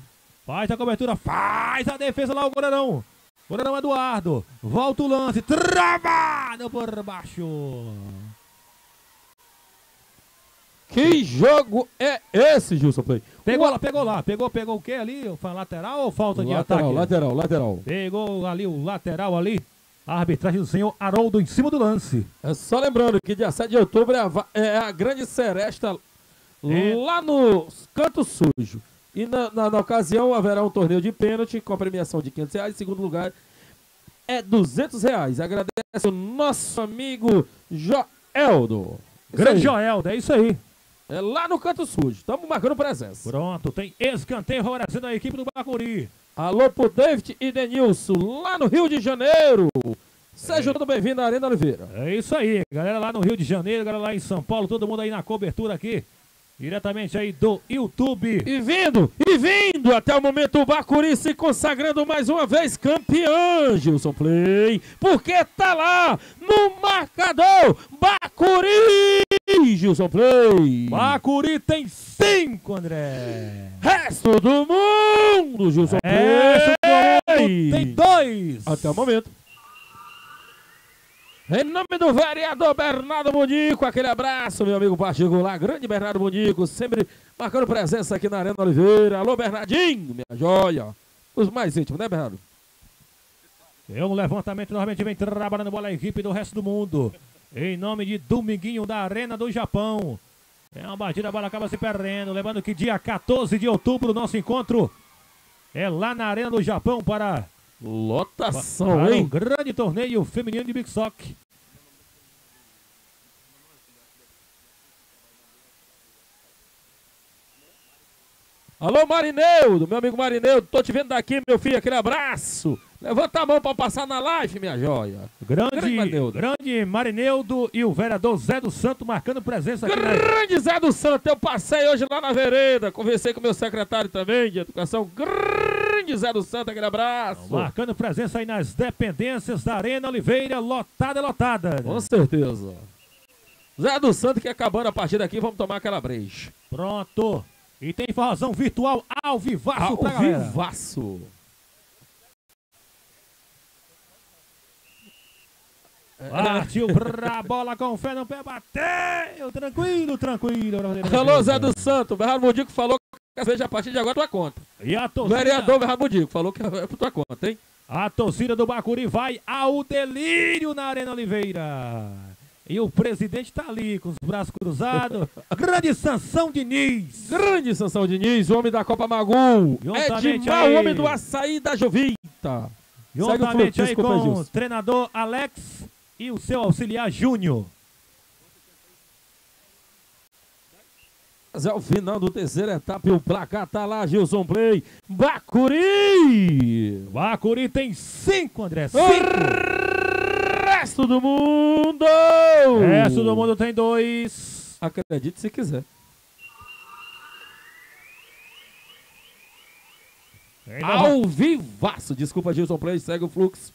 Faz a cobertura, faz a defesa lá o goleirão. Goleirão Eduardo. Volta o lance, travado por baixo. Que jogo é esse, Gilson Play? Pegou lá, pegou lá. Pegou, pegou o que ali? Foi lateral ou falta de lateral, ataque? lateral, lateral. Pegou ali o lateral ali. A arbitragem do senhor Haroldo em cima do lance. É só lembrando que dia 7 de outubro é a, é a grande seresta É. lá no Canto Sujo. E na, na- na ocasião haverá um torneio de pênalti com a premiação de 500 reais. Em segundo lugar é 200 reais. Agradece o nosso amigo Joeldo. Isso Grande aí. Joelda, é isso aí. É lá no Canto Sujo. Estamos marcando presença. Pronto, tem escanteio favorecendo a equipe do Bacuri. Alô pro David e Denilson, lá no Rio de Janeiro. Seja todo bem-vindo à Arena Oliveira. É isso aí, galera lá no Rio de Janeiro, galera lá em São Paulo, todo mundo aí na cobertura aqui, diretamente aí do YouTube. E vindo, e vindo até o momento o Bacuri se consagrando mais uma vez campeão, Gilson Play. Porque tá lá no marcador Bacuri, Gilson Play. Bacuri tem cinco, André. Resto do mundo, Gilson É, Play. tem dois. Até o momento. Em nome do vereador Bernardo Munico, aquele abraço, meu amigo particular, grande Bernardo Munico, sempre marcando presença aqui na Arena Oliveira. Alô, Bernardinho, minha joia. Os mais íntimos, né, Bernardo? É um levantamento, novamente vem trabalhando bola a equipe do resto do mundo. Em nome de Dominguinho da Arena do Japão. É uma batida, a bola acaba se perdendo. Lembrando que dia 14 de outubro, nosso encontro é lá na Arena do Japão para, Lotação, para um hein? grande torneio feminino de Big Sock. Alô, Marineudo, meu amigo Marineudo, tô te vendo daqui, meu filho, aquele abraço. Levanta a mão pra passar na live, minha joia. Grande, Grande Marineudo. grande Marineudo e o vereador Zé do Santo marcando presença aqui na Grande Zé do Santo, eu passei hoje lá na vereda, conversei com meu secretário também de educação. Grande Zé do Santo, aquele abraço. Marcando presença aí nas dependências da Arena Oliveira, lotada, lotada. Com certeza. Zé do Santo que acabando a partida aqui, vamos tomar aquela breja. Pronto. E tem forrozão virtual ao vivaço Ao vivaço. Partiu pra bola com fé no pé, bateu. Tranquilo, tranquilo. Alô, Zé do Santo, o Bernardo Mudico falou que a cerveja a partir de agora é tua conta. E a O torcida, vereador Bernardo Mudico falou que é por tua conta, hein? a torcida do Bacuri vai ao delírio na Arena Oliveira. E o presidente tá ali com os braços cruzados. Grande Sansão Diniz. Grande Sansão Diniz, o homem da Copa Magu. Juntamente Edmar, aí. o homem do açaí da Jovita. Segue o Juntamente aí com o treinador Alex e o seu auxiliar Júnior. Quase ao final do terceiro etapa e o placar tá lá, Gilson Play. Bacuri! Bacuri tem cinco, André. O Cinco. resto do mundo! O resto do mundo tem dois. Acredite se quiser. Ao vivaço! Desculpa, Gilson Play, segue o fluxo.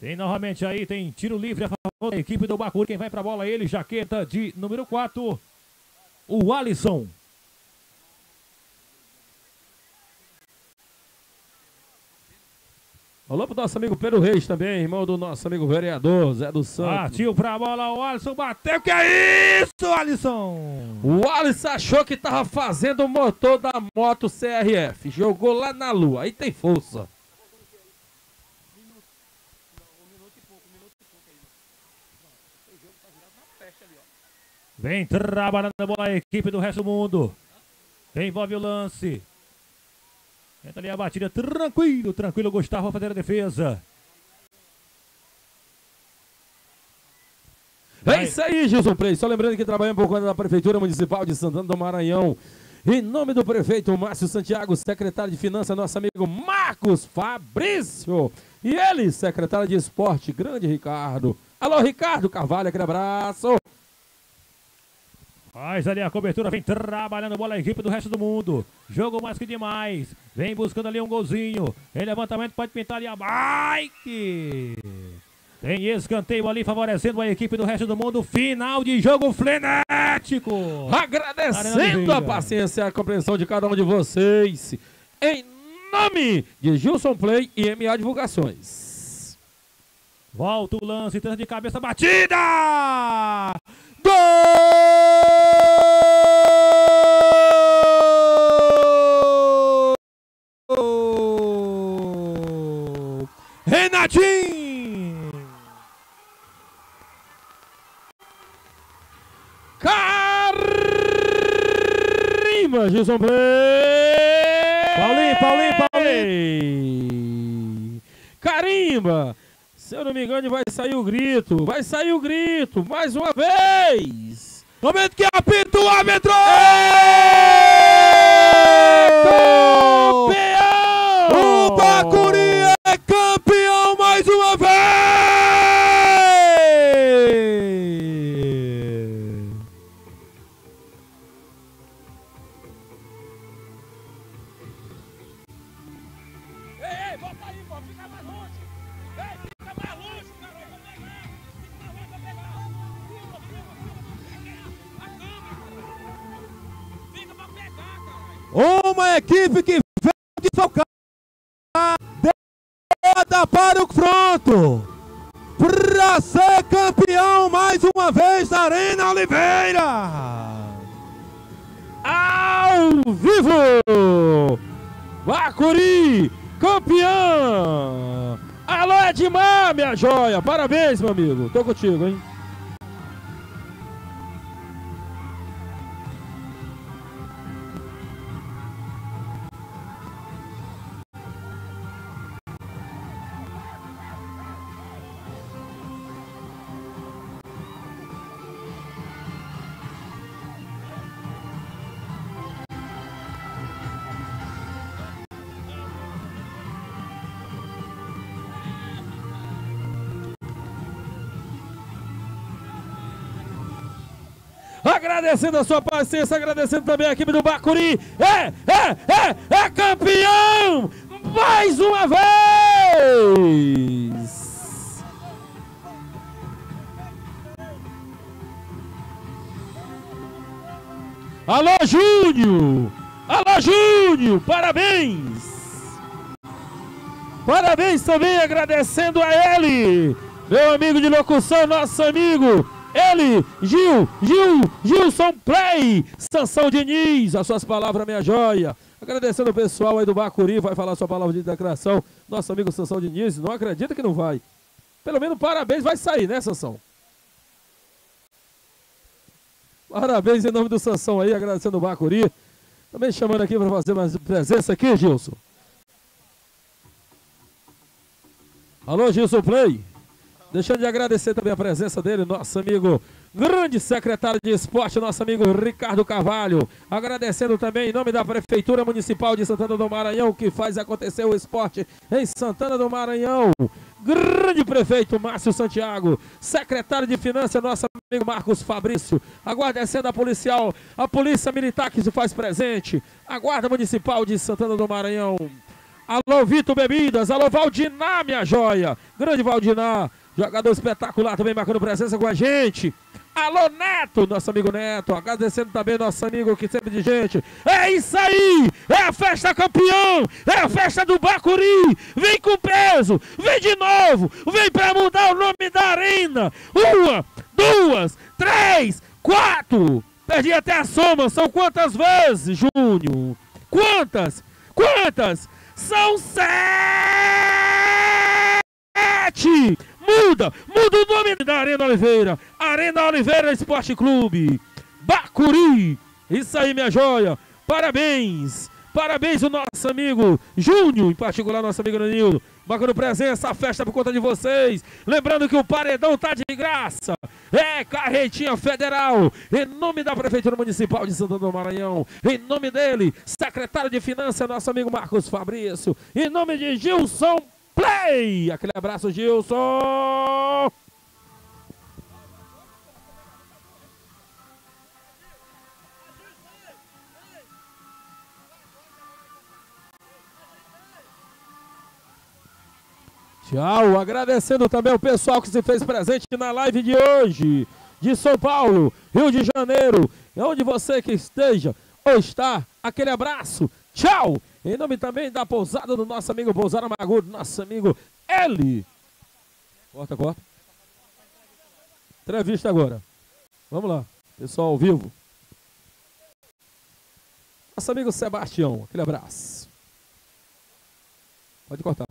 Tem novamente aí, tem tiro livre a favor da equipe do Bacuri. Quem vai pra bola é ele, jaqueta de número 4, o Alisson. Alô pro nosso amigo Pedro Reis também, irmão do nosso amigo vereador Zé do Santos. Partiu pra bola, o Alisson bateu. Que é isso, Alisson? O Alisson achou que tava fazendo o motor da moto CRF. Jogou lá na lua. Aí tem força. Vem trabalhando a bola a equipe do resto do mundo. Envolve o lance. Tenta ali a batida. Tranquilo, tranquilo. Gustavo vai fazer a defesa. É isso aí, Gilson Play. Só lembrando que trabalhamos por conta da Prefeitura Municipal de Santana do Maranhão. Em nome do prefeito Márcio Santiago, secretário de Finanças, nosso amigo Marcos Fabrício. E ele, secretário de Esporte, grande Ricardo. Alô, Ricardo Carvalho, aquele abraço. Faz ali a cobertura, vem trabalhando bola a equipe do resto do mundo. Jogo mais que demais. Vem buscando ali um golzinho. Em levantamento pode pintar ali a bike. Tem escanteio ali favorecendo a equipe do resto do mundo. Final de jogo frenético. Agradecendo a paciência e a compreensão de cada um de vocês. Em nome de Gilson Play e MA Divulgações. Volta o lance, tenta de cabeça, batida! Gol! Renatinho! Caramba, Gilson Play! Paulinho, Paulinho, Paulinho! Carimba! Se eu não me engano, vai sair o grito. Vai sair o grito, mais uma vez! Momento que apita o árbitro! Campeão! Para ser campeão mais uma vez da Arena Oliveira. Ao vivo! Bacuri, campeão! Alô, Edmar, minha joia! Parabéns, meu amigo! Tô contigo, hein? Agradecendo a sua paciência, agradecendo também a equipe do Bacuri. É, é, é, é campeão! Mais uma vez! Alô, Júnior! Alô, Júnior! Parabéns! Parabéns também agradecendo a ele, meu amigo de locução, nosso amigo, ele, Gil, Gil, Gilson Play, Sansão Diniz, as suas palavras, minha joia. Agradecendo o pessoal aí do Bacuri, vai falar sua palavra de declaração. Nosso amigo Sansão Diniz, não acredita que não vai. Pelo menos parabéns, vai sair, né, Sansão? Parabéns em nome do Sansão aí, agradecendo o Bacuri. Também chamando aqui para fazer mais presença aqui, Gilson. Alô, Gilson Play. Deixando de agradecer também a presença dele, nosso amigo, grande secretário de esporte, nosso amigo Ricardo Carvalho. Agradecendo também em nome da Prefeitura Municipal de Santana do Maranhão, que faz acontecer o esporte em Santana do Maranhão. Grande prefeito Márcio Santiago, secretário de Finanças, nosso amigo Marcos Fabrício, a guarda policial, a polícia militar que se faz presente, a guarda municipal de Santana do Maranhão. Alô, Vitor Bebidas, alô, Valdinar, minha joia, grande Valdinar, jogador espetacular também marcando presença com a gente. Alô, Neto, nosso amigo Neto. Agradecendo também nosso amigo que sempre de gente. É isso aí! É a festa campeão! É a festa do Bacuri! Vem com peso! Vem de novo! Vem pra mudar o nome da arena! Uma, duas, três, quatro! Perdi até a soma. São quantas vezes, Júnior? Quantas? Quantas? São sete! Muda! Muda o nome da Arena Oliveira. Arena Oliveira Esporte Clube. Bacuri. Isso aí, minha joia. Parabéns. Parabéns o nosso amigo Júnior, em particular nosso amigo Danilo. Bacana presença, festa por conta de vocês. Lembrando que o paredão tá de graça. É Carretinha Federal. Em nome da Prefeitura Municipal de Santana do Maranhão. Em nome dele, secretário de Finanças, nosso amigo Marcos Fabrício. Em nome de Gilson Play! Aquele abraço, Gilson! Tchau, agradecendo também o pessoal que se fez presente na live de hoje, de São Paulo, Rio de Janeiro, onde você que esteja ou está, aquele abraço, tchau! Em nome também da pousada do nosso amigo Pousada Magudo, nosso amigo L. Corta, corta. Entrevista agora. Vamos lá, pessoal ao vivo. Nosso amigo Sebastião, aquele abraço. Pode cortar.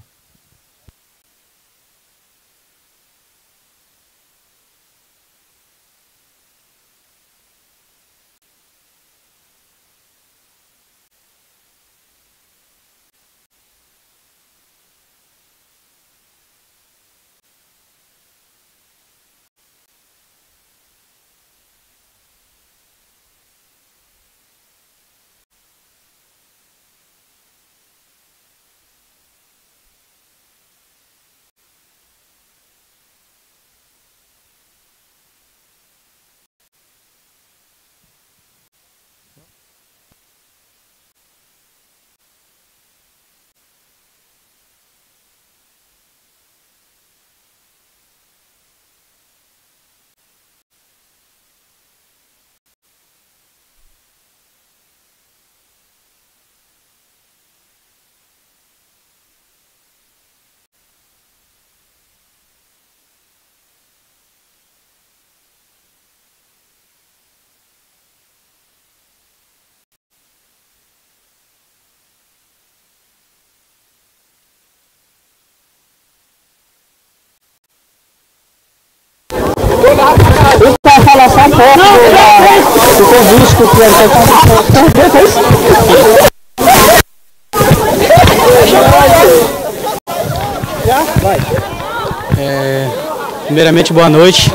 Eu só falar só pouco do convite que o Pedro é, primeiramente, boa noite.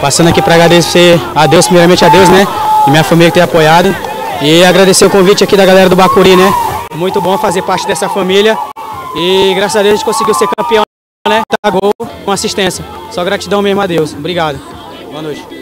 Passando aqui para agradecer a Deus, primeiramente a Deus, né? E minha família que tem apoiado. E agradecer o convite aqui da galera do Bacuri, né? Muito bom fazer parte dessa família. E graças a Deus a gente conseguiu ser campeão, né? Tá gol com assistência. Só gratidão mesmo a Deus. Obrigado. Boa noite.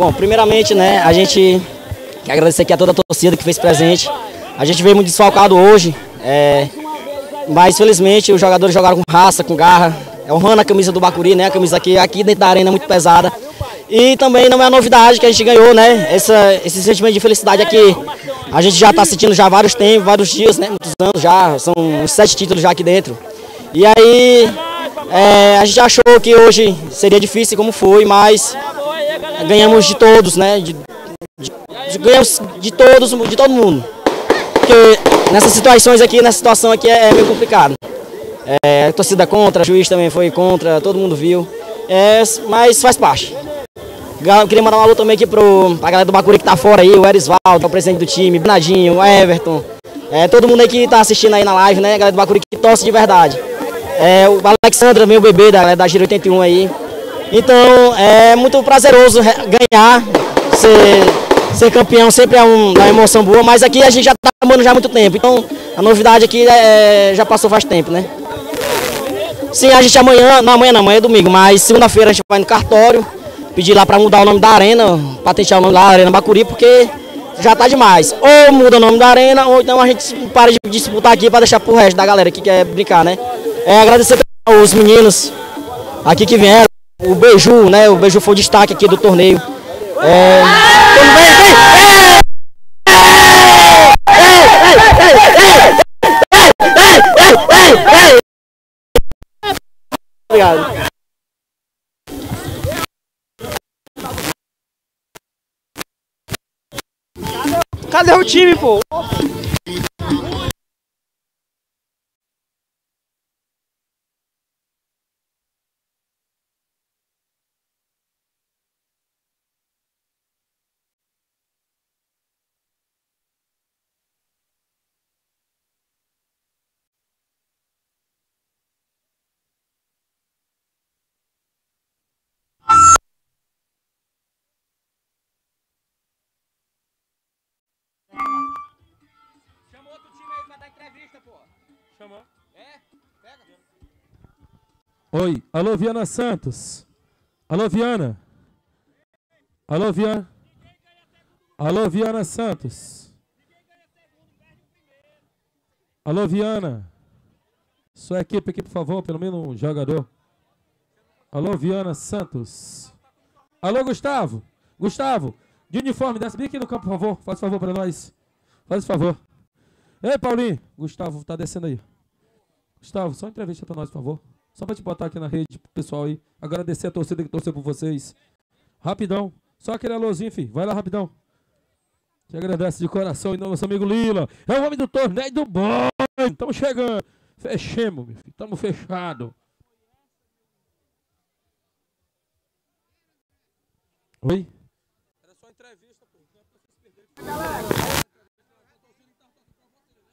Bom, primeiramente, né, a gente quer agradecer aqui a toda a torcida que fez presente. A gente veio muito desfalcado hoje, é, mas felizmente os jogadores jogaram com raça, com garra, é honrando a camisa do Bacuri, né, a camisa aqui, aqui dentro da arena é muito pesada. E também não é a novidade que a gente ganhou, né, Essa, esse sentimento de felicidade aqui. A gente já está sentindo já vários tempos, vários dias, né, muitos anos já, são uns sete títulos já aqui dentro. E aí, é, a gente achou que hoje seria difícil como foi, mas ganhamos de todos, né? De, de, de, ganhamos de todos, de todo mundo. Porque nessas situações aqui, nessa situação aqui é, é meio complicado. É, torcida contra, juiz também foi contra, todo mundo viu. É, mas faz parte. Eu queria mandar um alô também aqui pro, pra galera do Bacuri que tá fora aí, o Erisvaldo, é o presidente do time, Bernardinho, o Everton. É, todo mundo aí que tá assistindo aí na live, né? A galera do Bacuri que torce de verdade. É, o Alexandre, meu bebê da, da Giro 81 aí. Então é muito prazeroso ganhar, ser, ser campeão sempre é um, uma emoção boa, mas aqui a gente já está amando já há muito tempo. Então a novidade aqui é, já passou faz tempo, né? Sim, a gente amanhã, não amanhã não, amanhã é domingo, mas segunda-feira a gente vai no cartório, pedir lá para mudar o nome da arena, patentear o nome da Arena Bacuri, porque já tá demais. Ou muda o nome da arena, ou então a gente para de disputar aqui para deixar pro resto da galera que quer brincar, né? É, agradecer aos meninos aqui que vieram. O Beiju, né? O Beiju foi o destaque aqui do torneio. É... Obrigado. Cadê o time, pô? Chamou. É? Pega. Oi, alô Viana Santos. Alô Viana. Alô Viana. Alô Viana Santos. Alô Viana. Sua equipe aqui, por favor, pelo menos um jogador. Alô Viana Santos. Alô Gustavo. Gustavo, de uniforme, desce bem aqui no campo, por favor. Faz favor para nós. Faz favor. Ei, Paulinho. Gustavo, tá descendo aí. Gustavo, só entrevista pra nós, por favor. Só pra te botar aqui na rede pro pessoal aí. Agradecer a torcida que torceu por vocês. Rapidão. Só aquele alôzinho, filho. Vai lá rapidão. Te agradece de coração, então, nosso amigo Lila. É o homem do torneio do banho. Estamos chegando. Fechemos, meu filho. Estamos fechados. Oi? Era só entrevista, pô.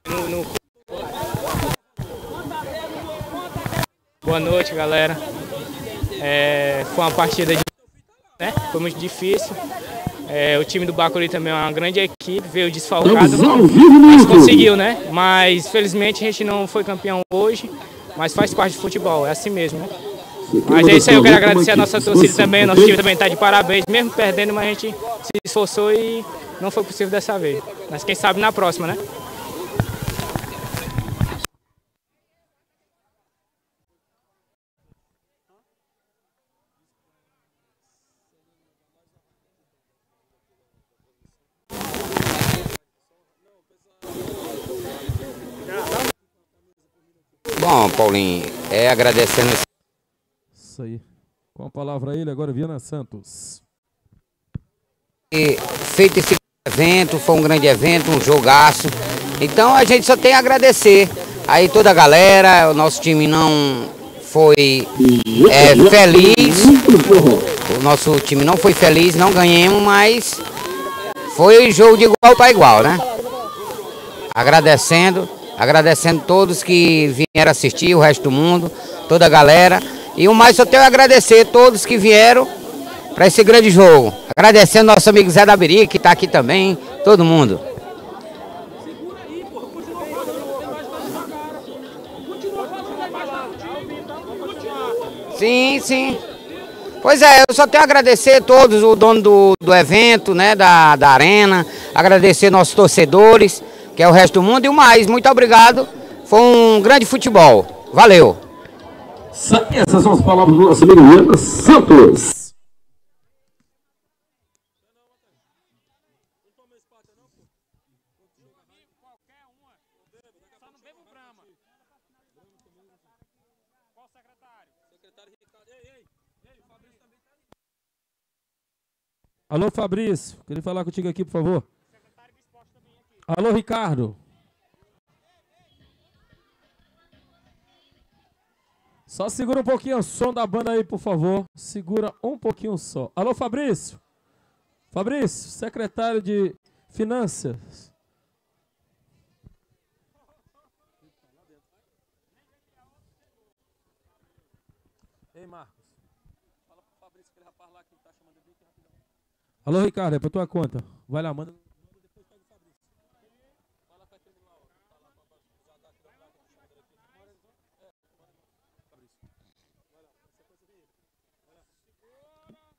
No, no... Boa noite, galera. É, foi uma partida de, né? Foi muito difícil. É, o time do Bacuri também é uma grande equipe, veio desfalcado, mas conseguiu, né? Mas felizmente a gente não foi campeão hoje, mas faz parte do futebol, é assim mesmo, né? Mas é isso aí, eu quero agradecer a nossa torcida também, nosso time também está de parabéns, mesmo perdendo, mas a gente se esforçou e não foi possível dessa vez. Mas quem sabe na próxima, né? Bom, Paulinho, é agradecendo. Isso aí. Com a palavra ele agora, Viana Santos. E feito esse evento, foi um grande evento, um jogaço. Então a gente só tem a agradecer. Aí toda a galera, o nosso time não foi é, feliz. O nosso time não foi feliz, não ganhamos, mas foi jogo de igual para igual, né? Agradecendo Agradecendo todos que vieram assistir, o resto do mundo, toda a galera. E o mais só tenho a agradecer todos que vieram para esse grande jogo. Agradecendo nosso amigo Zé Dabiri, que está aqui também, todo mundo. Sim, sim. Pois é, eu só tenho a agradecer a todos, o dono do, do evento, né, da, da arena, agradecer nossos torcedores, que é o resto do mundo, e o mais, muito obrigado. Foi um grande futebol. Valeu. Essas são as palavras do nosso amigo Leandro Santos. Alô, Fabrício, queria falar contigo aqui, por favor. Alô, Ricardo. Só segura um pouquinho o som da banda aí, por favor. Segura um pouquinho só. Alô, Fabrício. Fabrício, secretário de Finanças. Ei, Marcos. Fala pro Fabrício aquele rapaz lá que tá chamando rapidão. Alô, Ricardo, é pra tua conta. Vai lá, manda.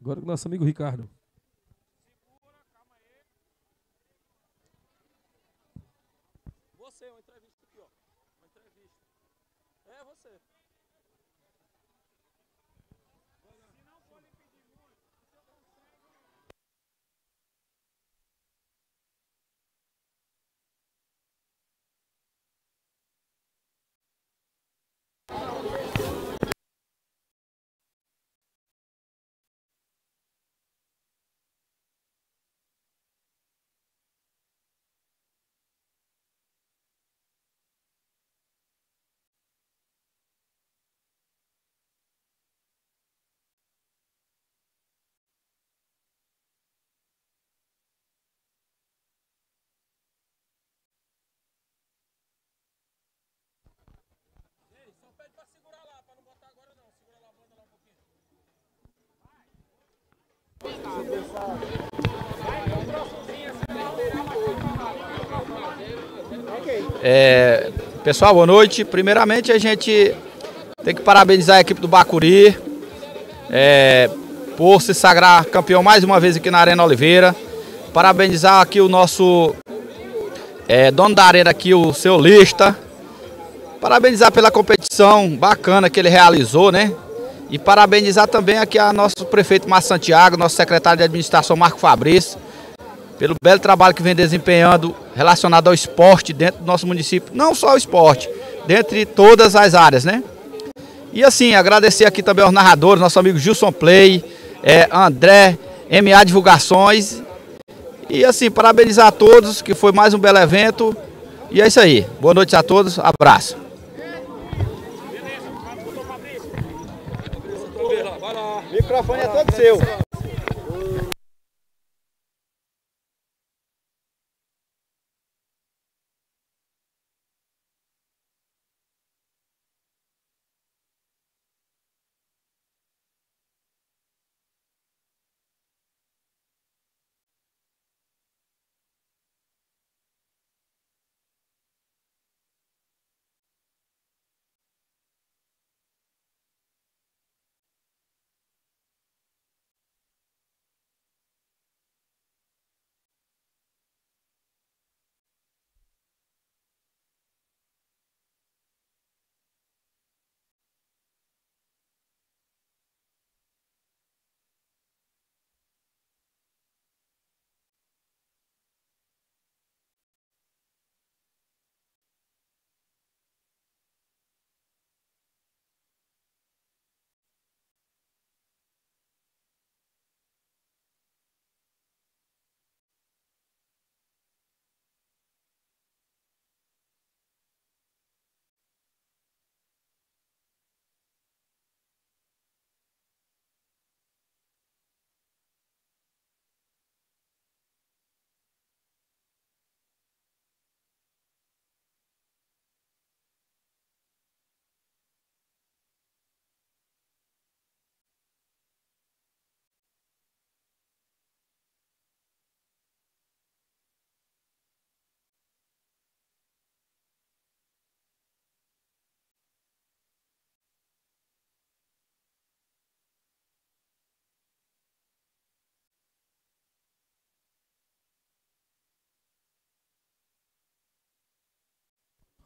Agora com o nosso amigo Ricardo. Você, uma entrevista aqui, ó. Uma entrevista. É você. Ei, só pede pra segurar lá, pra não botar agora não. Segura lá a banda lá um pouquinho. É, pessoal, boa noite. Primeiramente, a gente tem que parabenizar a equipe do Bacuri é, por se sagrar campeão mais uma vez aqui na Arena Oliveira. Parabenizar aqui o nosso é, dono da arena aqui, o seu Lista. Parabenizar pela competição bacana que ele realizou, né? E parabenizar também aqui a nosso prefeito Márcio Santiago, nosso secretário de administração Marco Fabrício, pelo belo trabalho que vem desempenhando relacionado ao esporte dentro do nosso município. Não só o esporte, dentre todas as áreas, né? E assim, agradecer aqui também aos narradores, nosso amigo Gilson Play, é, André, MA Divulgações. E assim, parabenizar a todos, que foi mais um belo evento. E é isso aí. Boa noite a todos, abraço. O microfone é todo seu.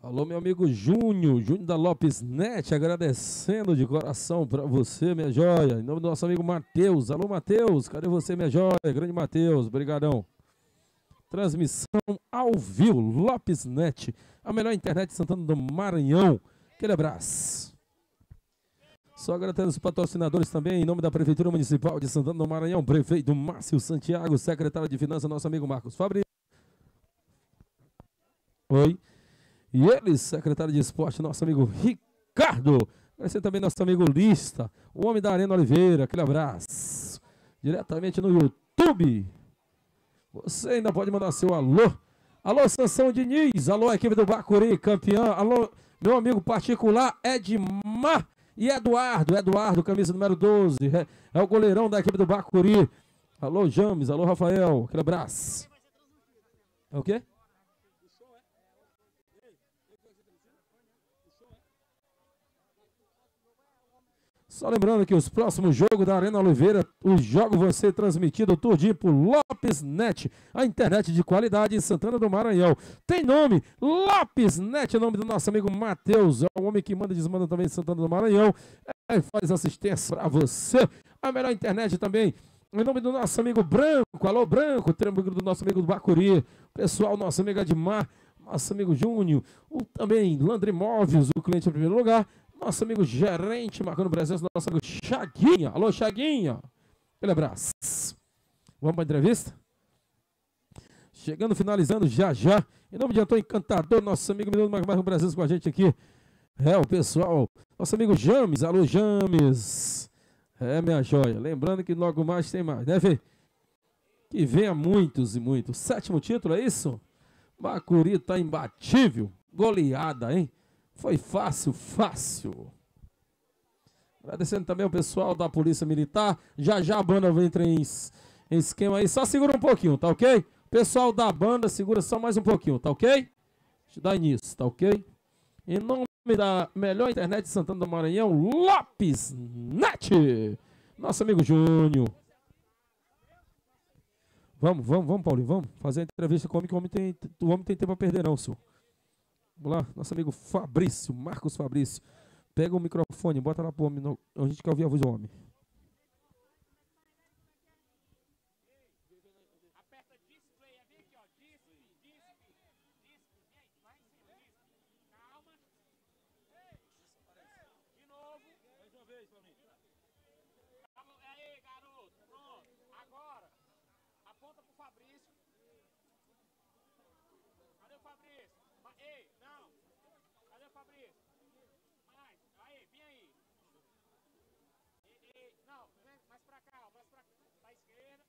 Alô, meu amigo Júnior, Júnior da Lopes Net, agradecendo de coração pra você, minha joia. Em nome do nosso amigo Matheus. Alô, Matheus, cadê você, minha joia? Grande Matheus, brigadão. Transmissão ao vivo, Lopes Net, a melhor internet de Santana do Maranhão. Aquele abraço. Só agradecendo os patrocinadores também, em nome da Prefeitura Municipal de Santana do Maranhão, prefeito Márcio Santiago, secretário de Finanças, nosso amigo Marcos Fabrício. Oi. E ele, secretário de Esporte, nosso amigo Ricardo. Agradecer também nosso amigo Lista, o homem da Arena Oliveira. Aquele abraço. Diretamente no YouTube. Você ainda pode mandar seu alô. Alô, Sansão Diniz. Alô, equipe do Bacuri, campeão. Alô, meu amigo particular Edmar e Eduardo. Eduardo, camisa número 12. É, é o goleirão da equipe do Bacuri. Alô, James. Alô, Rafael. Aquele abraço. É o quê? Só lembrando que os próximos jogos da Arena Oliveira, os jogos vão ser transmitidos tudinho por Lopes Net, a internet de qualidade em Santana do Maranhão. Tem nome, Lopes Net, é o nome do nosso amigo Matheus, é o homem que manda e desmanda também em Santana do Maranhão. É, faz assistência para você. A melhor internet também em nome do nosso amigo Branco, alô Branco, triângulo do nosso amigo do Bacuri, pessoal, nosso amigo Admar, nosso amigo Júnior, o também Landry Móveis, o cliente em primeiro lugar, nosso amigo gerente marcando presença, nosso amigo Chaguinha. Alô, Chaguinha. Aquele abraço. Vamos para a entrevista? Chegando, finalizando já já. Em nome de Antônio Encantador, nosso amigo Minuto marcando presença com a gente aqui. É, o pessoal. Nosso amigo James. Alô, James. É, minha joia. Lembrando que logo mais tem mais, né, Fê? Que venha muitos e muitos. Sétimo título, é isso? Bacuri tá imbatível. Goleada, hein? Foi fácil, fácil. Agradecendo também o pessoal da Polícia Militar. Já já a banda entra em, em esquema aí. Só segura um pouquinho, tá ok? Pessoal da banda, segura só mais um pouquinho, tá ok? Eu dar início, tá ok? Em nome da melhor internet de Santana do Maranhão, Lopes Net. Nosso amigo Júnior. Vamos, vamos, vamos, Paulinho, vamos fazer a entrevista com o homem, que o homem tem, o homem tem tempo a perder não, senhor. Vamos lá, nosso amigo Fabrício, Marcos Fabrício. Pega o microfone, bota lá pro homem. A gente quer ouvir a voz do homem. Aperta display, é bem aqui, ó. Display, display, display. Vai em cima, display. Calma. De novo. Mais uma vez, Paulinho. Calma, aí, garoto. Pronto. Agora, aponta pro Fabrício. Cadê o Fabrício? Ma- Ei, não. Cadê o Fabrício? Mais. Aí, vem aí. Ei, ei, não, vem mais pra cá, ó, mais pra, pra esquerda.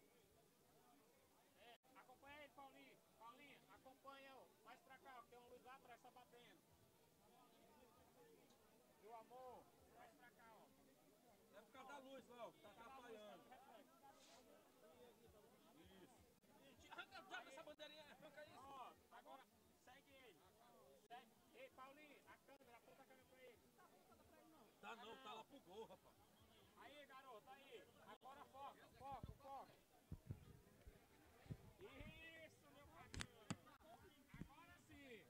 É, acompanha ele, Paulinho. Paulinho, acompanha, ó, mais pra cá, ó, que tem uma luz lá atrás, tá batendo. Meu amor, mais pra cá, ó. É por causa da luz lá, ó, tá atrapalhando. Arranca o diabo dessa bandeirinha, arranca isso. Ó, agora segue ele. Segue. Ei, Paulinho, a câmera, aponta a câmera pra ele. Tá não, tá lá pro gol, rapaz. Aí, garoto, aí. Agora foca, foca, foca. Isso, meu bacana. Agora sim.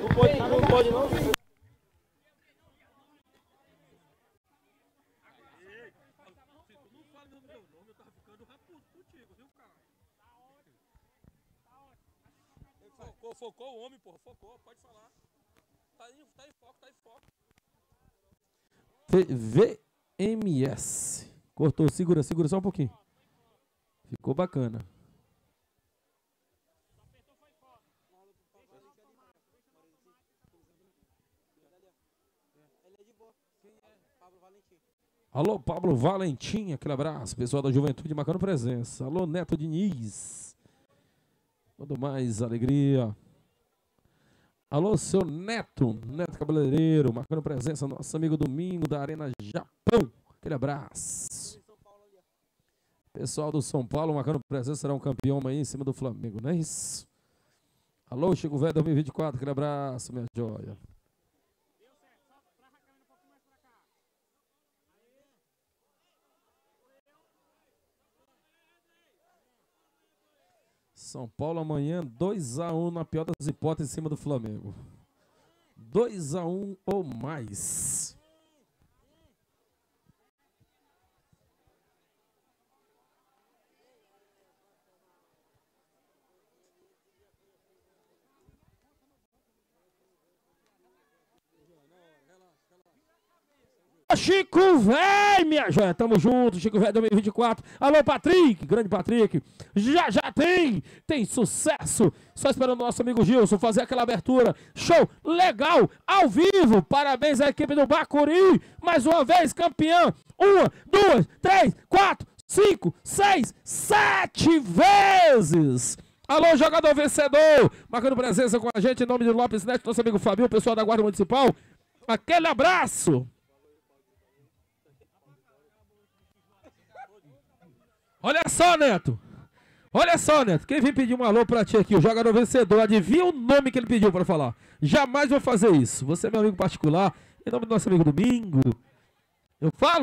Não pode, não pode não. Se tu não fala no meu nome, eu tava ficando rapudo contigo, viu, cara? Focou, o homem, porra, focou, pode falar. Tá em, tá em foco, tá em foco. VMS. Cortou, segura, segura só um pouquinho. Ficou bacana. Alô, Pablo Valentim, aquele abraço. Pessoal da Juventude marcando presença. Alô, Neto Diniz. Tudo mais, alegria. Alô, seu Neto, Neto Cabeleireiro, marcando presença. Nosso amigo Domingo da Arena Japão. Aquele abraço. Pessoal do São Paulo marcando presença. Será um campeão aí em cima do Flamengo, não é isso? Alô, Chico Velho 2024. Aquele abraço, minha joia. São Paulo amanhã 2x1 na pior das hipóteses em cima do Flamengo. 2x1 ou mais. Chico Véi, minha joia, tamo junto, Chico Véi 2024. Alô, Patrick, grande Patrick. Já já tem, tem sucesso. Só esperando o nosso amigo Gilson fazer aquela abertura. Show, legal, ao vivo. Parabéns à equipe do Bacuri. Mais uma vez, campeão. Uma, duas, três, quatro, cinco, seis, sete vezes. Alô, jogador vencedor, marcando presença com a gente em nome de Lopes Neto, nosso amigo Fabio, pessoal da Guarda Municipal. Aquele abraço. Olha só, Neto. Olha só, Neto. Quem vem pedir um alô pra ti aqui, o jogador vencedor, adivinha o nome que ele pediu pra falar. Jamais vou fazer isso. Você é meu amigo particular, em nome do nosso amigo Domingo. Eu falo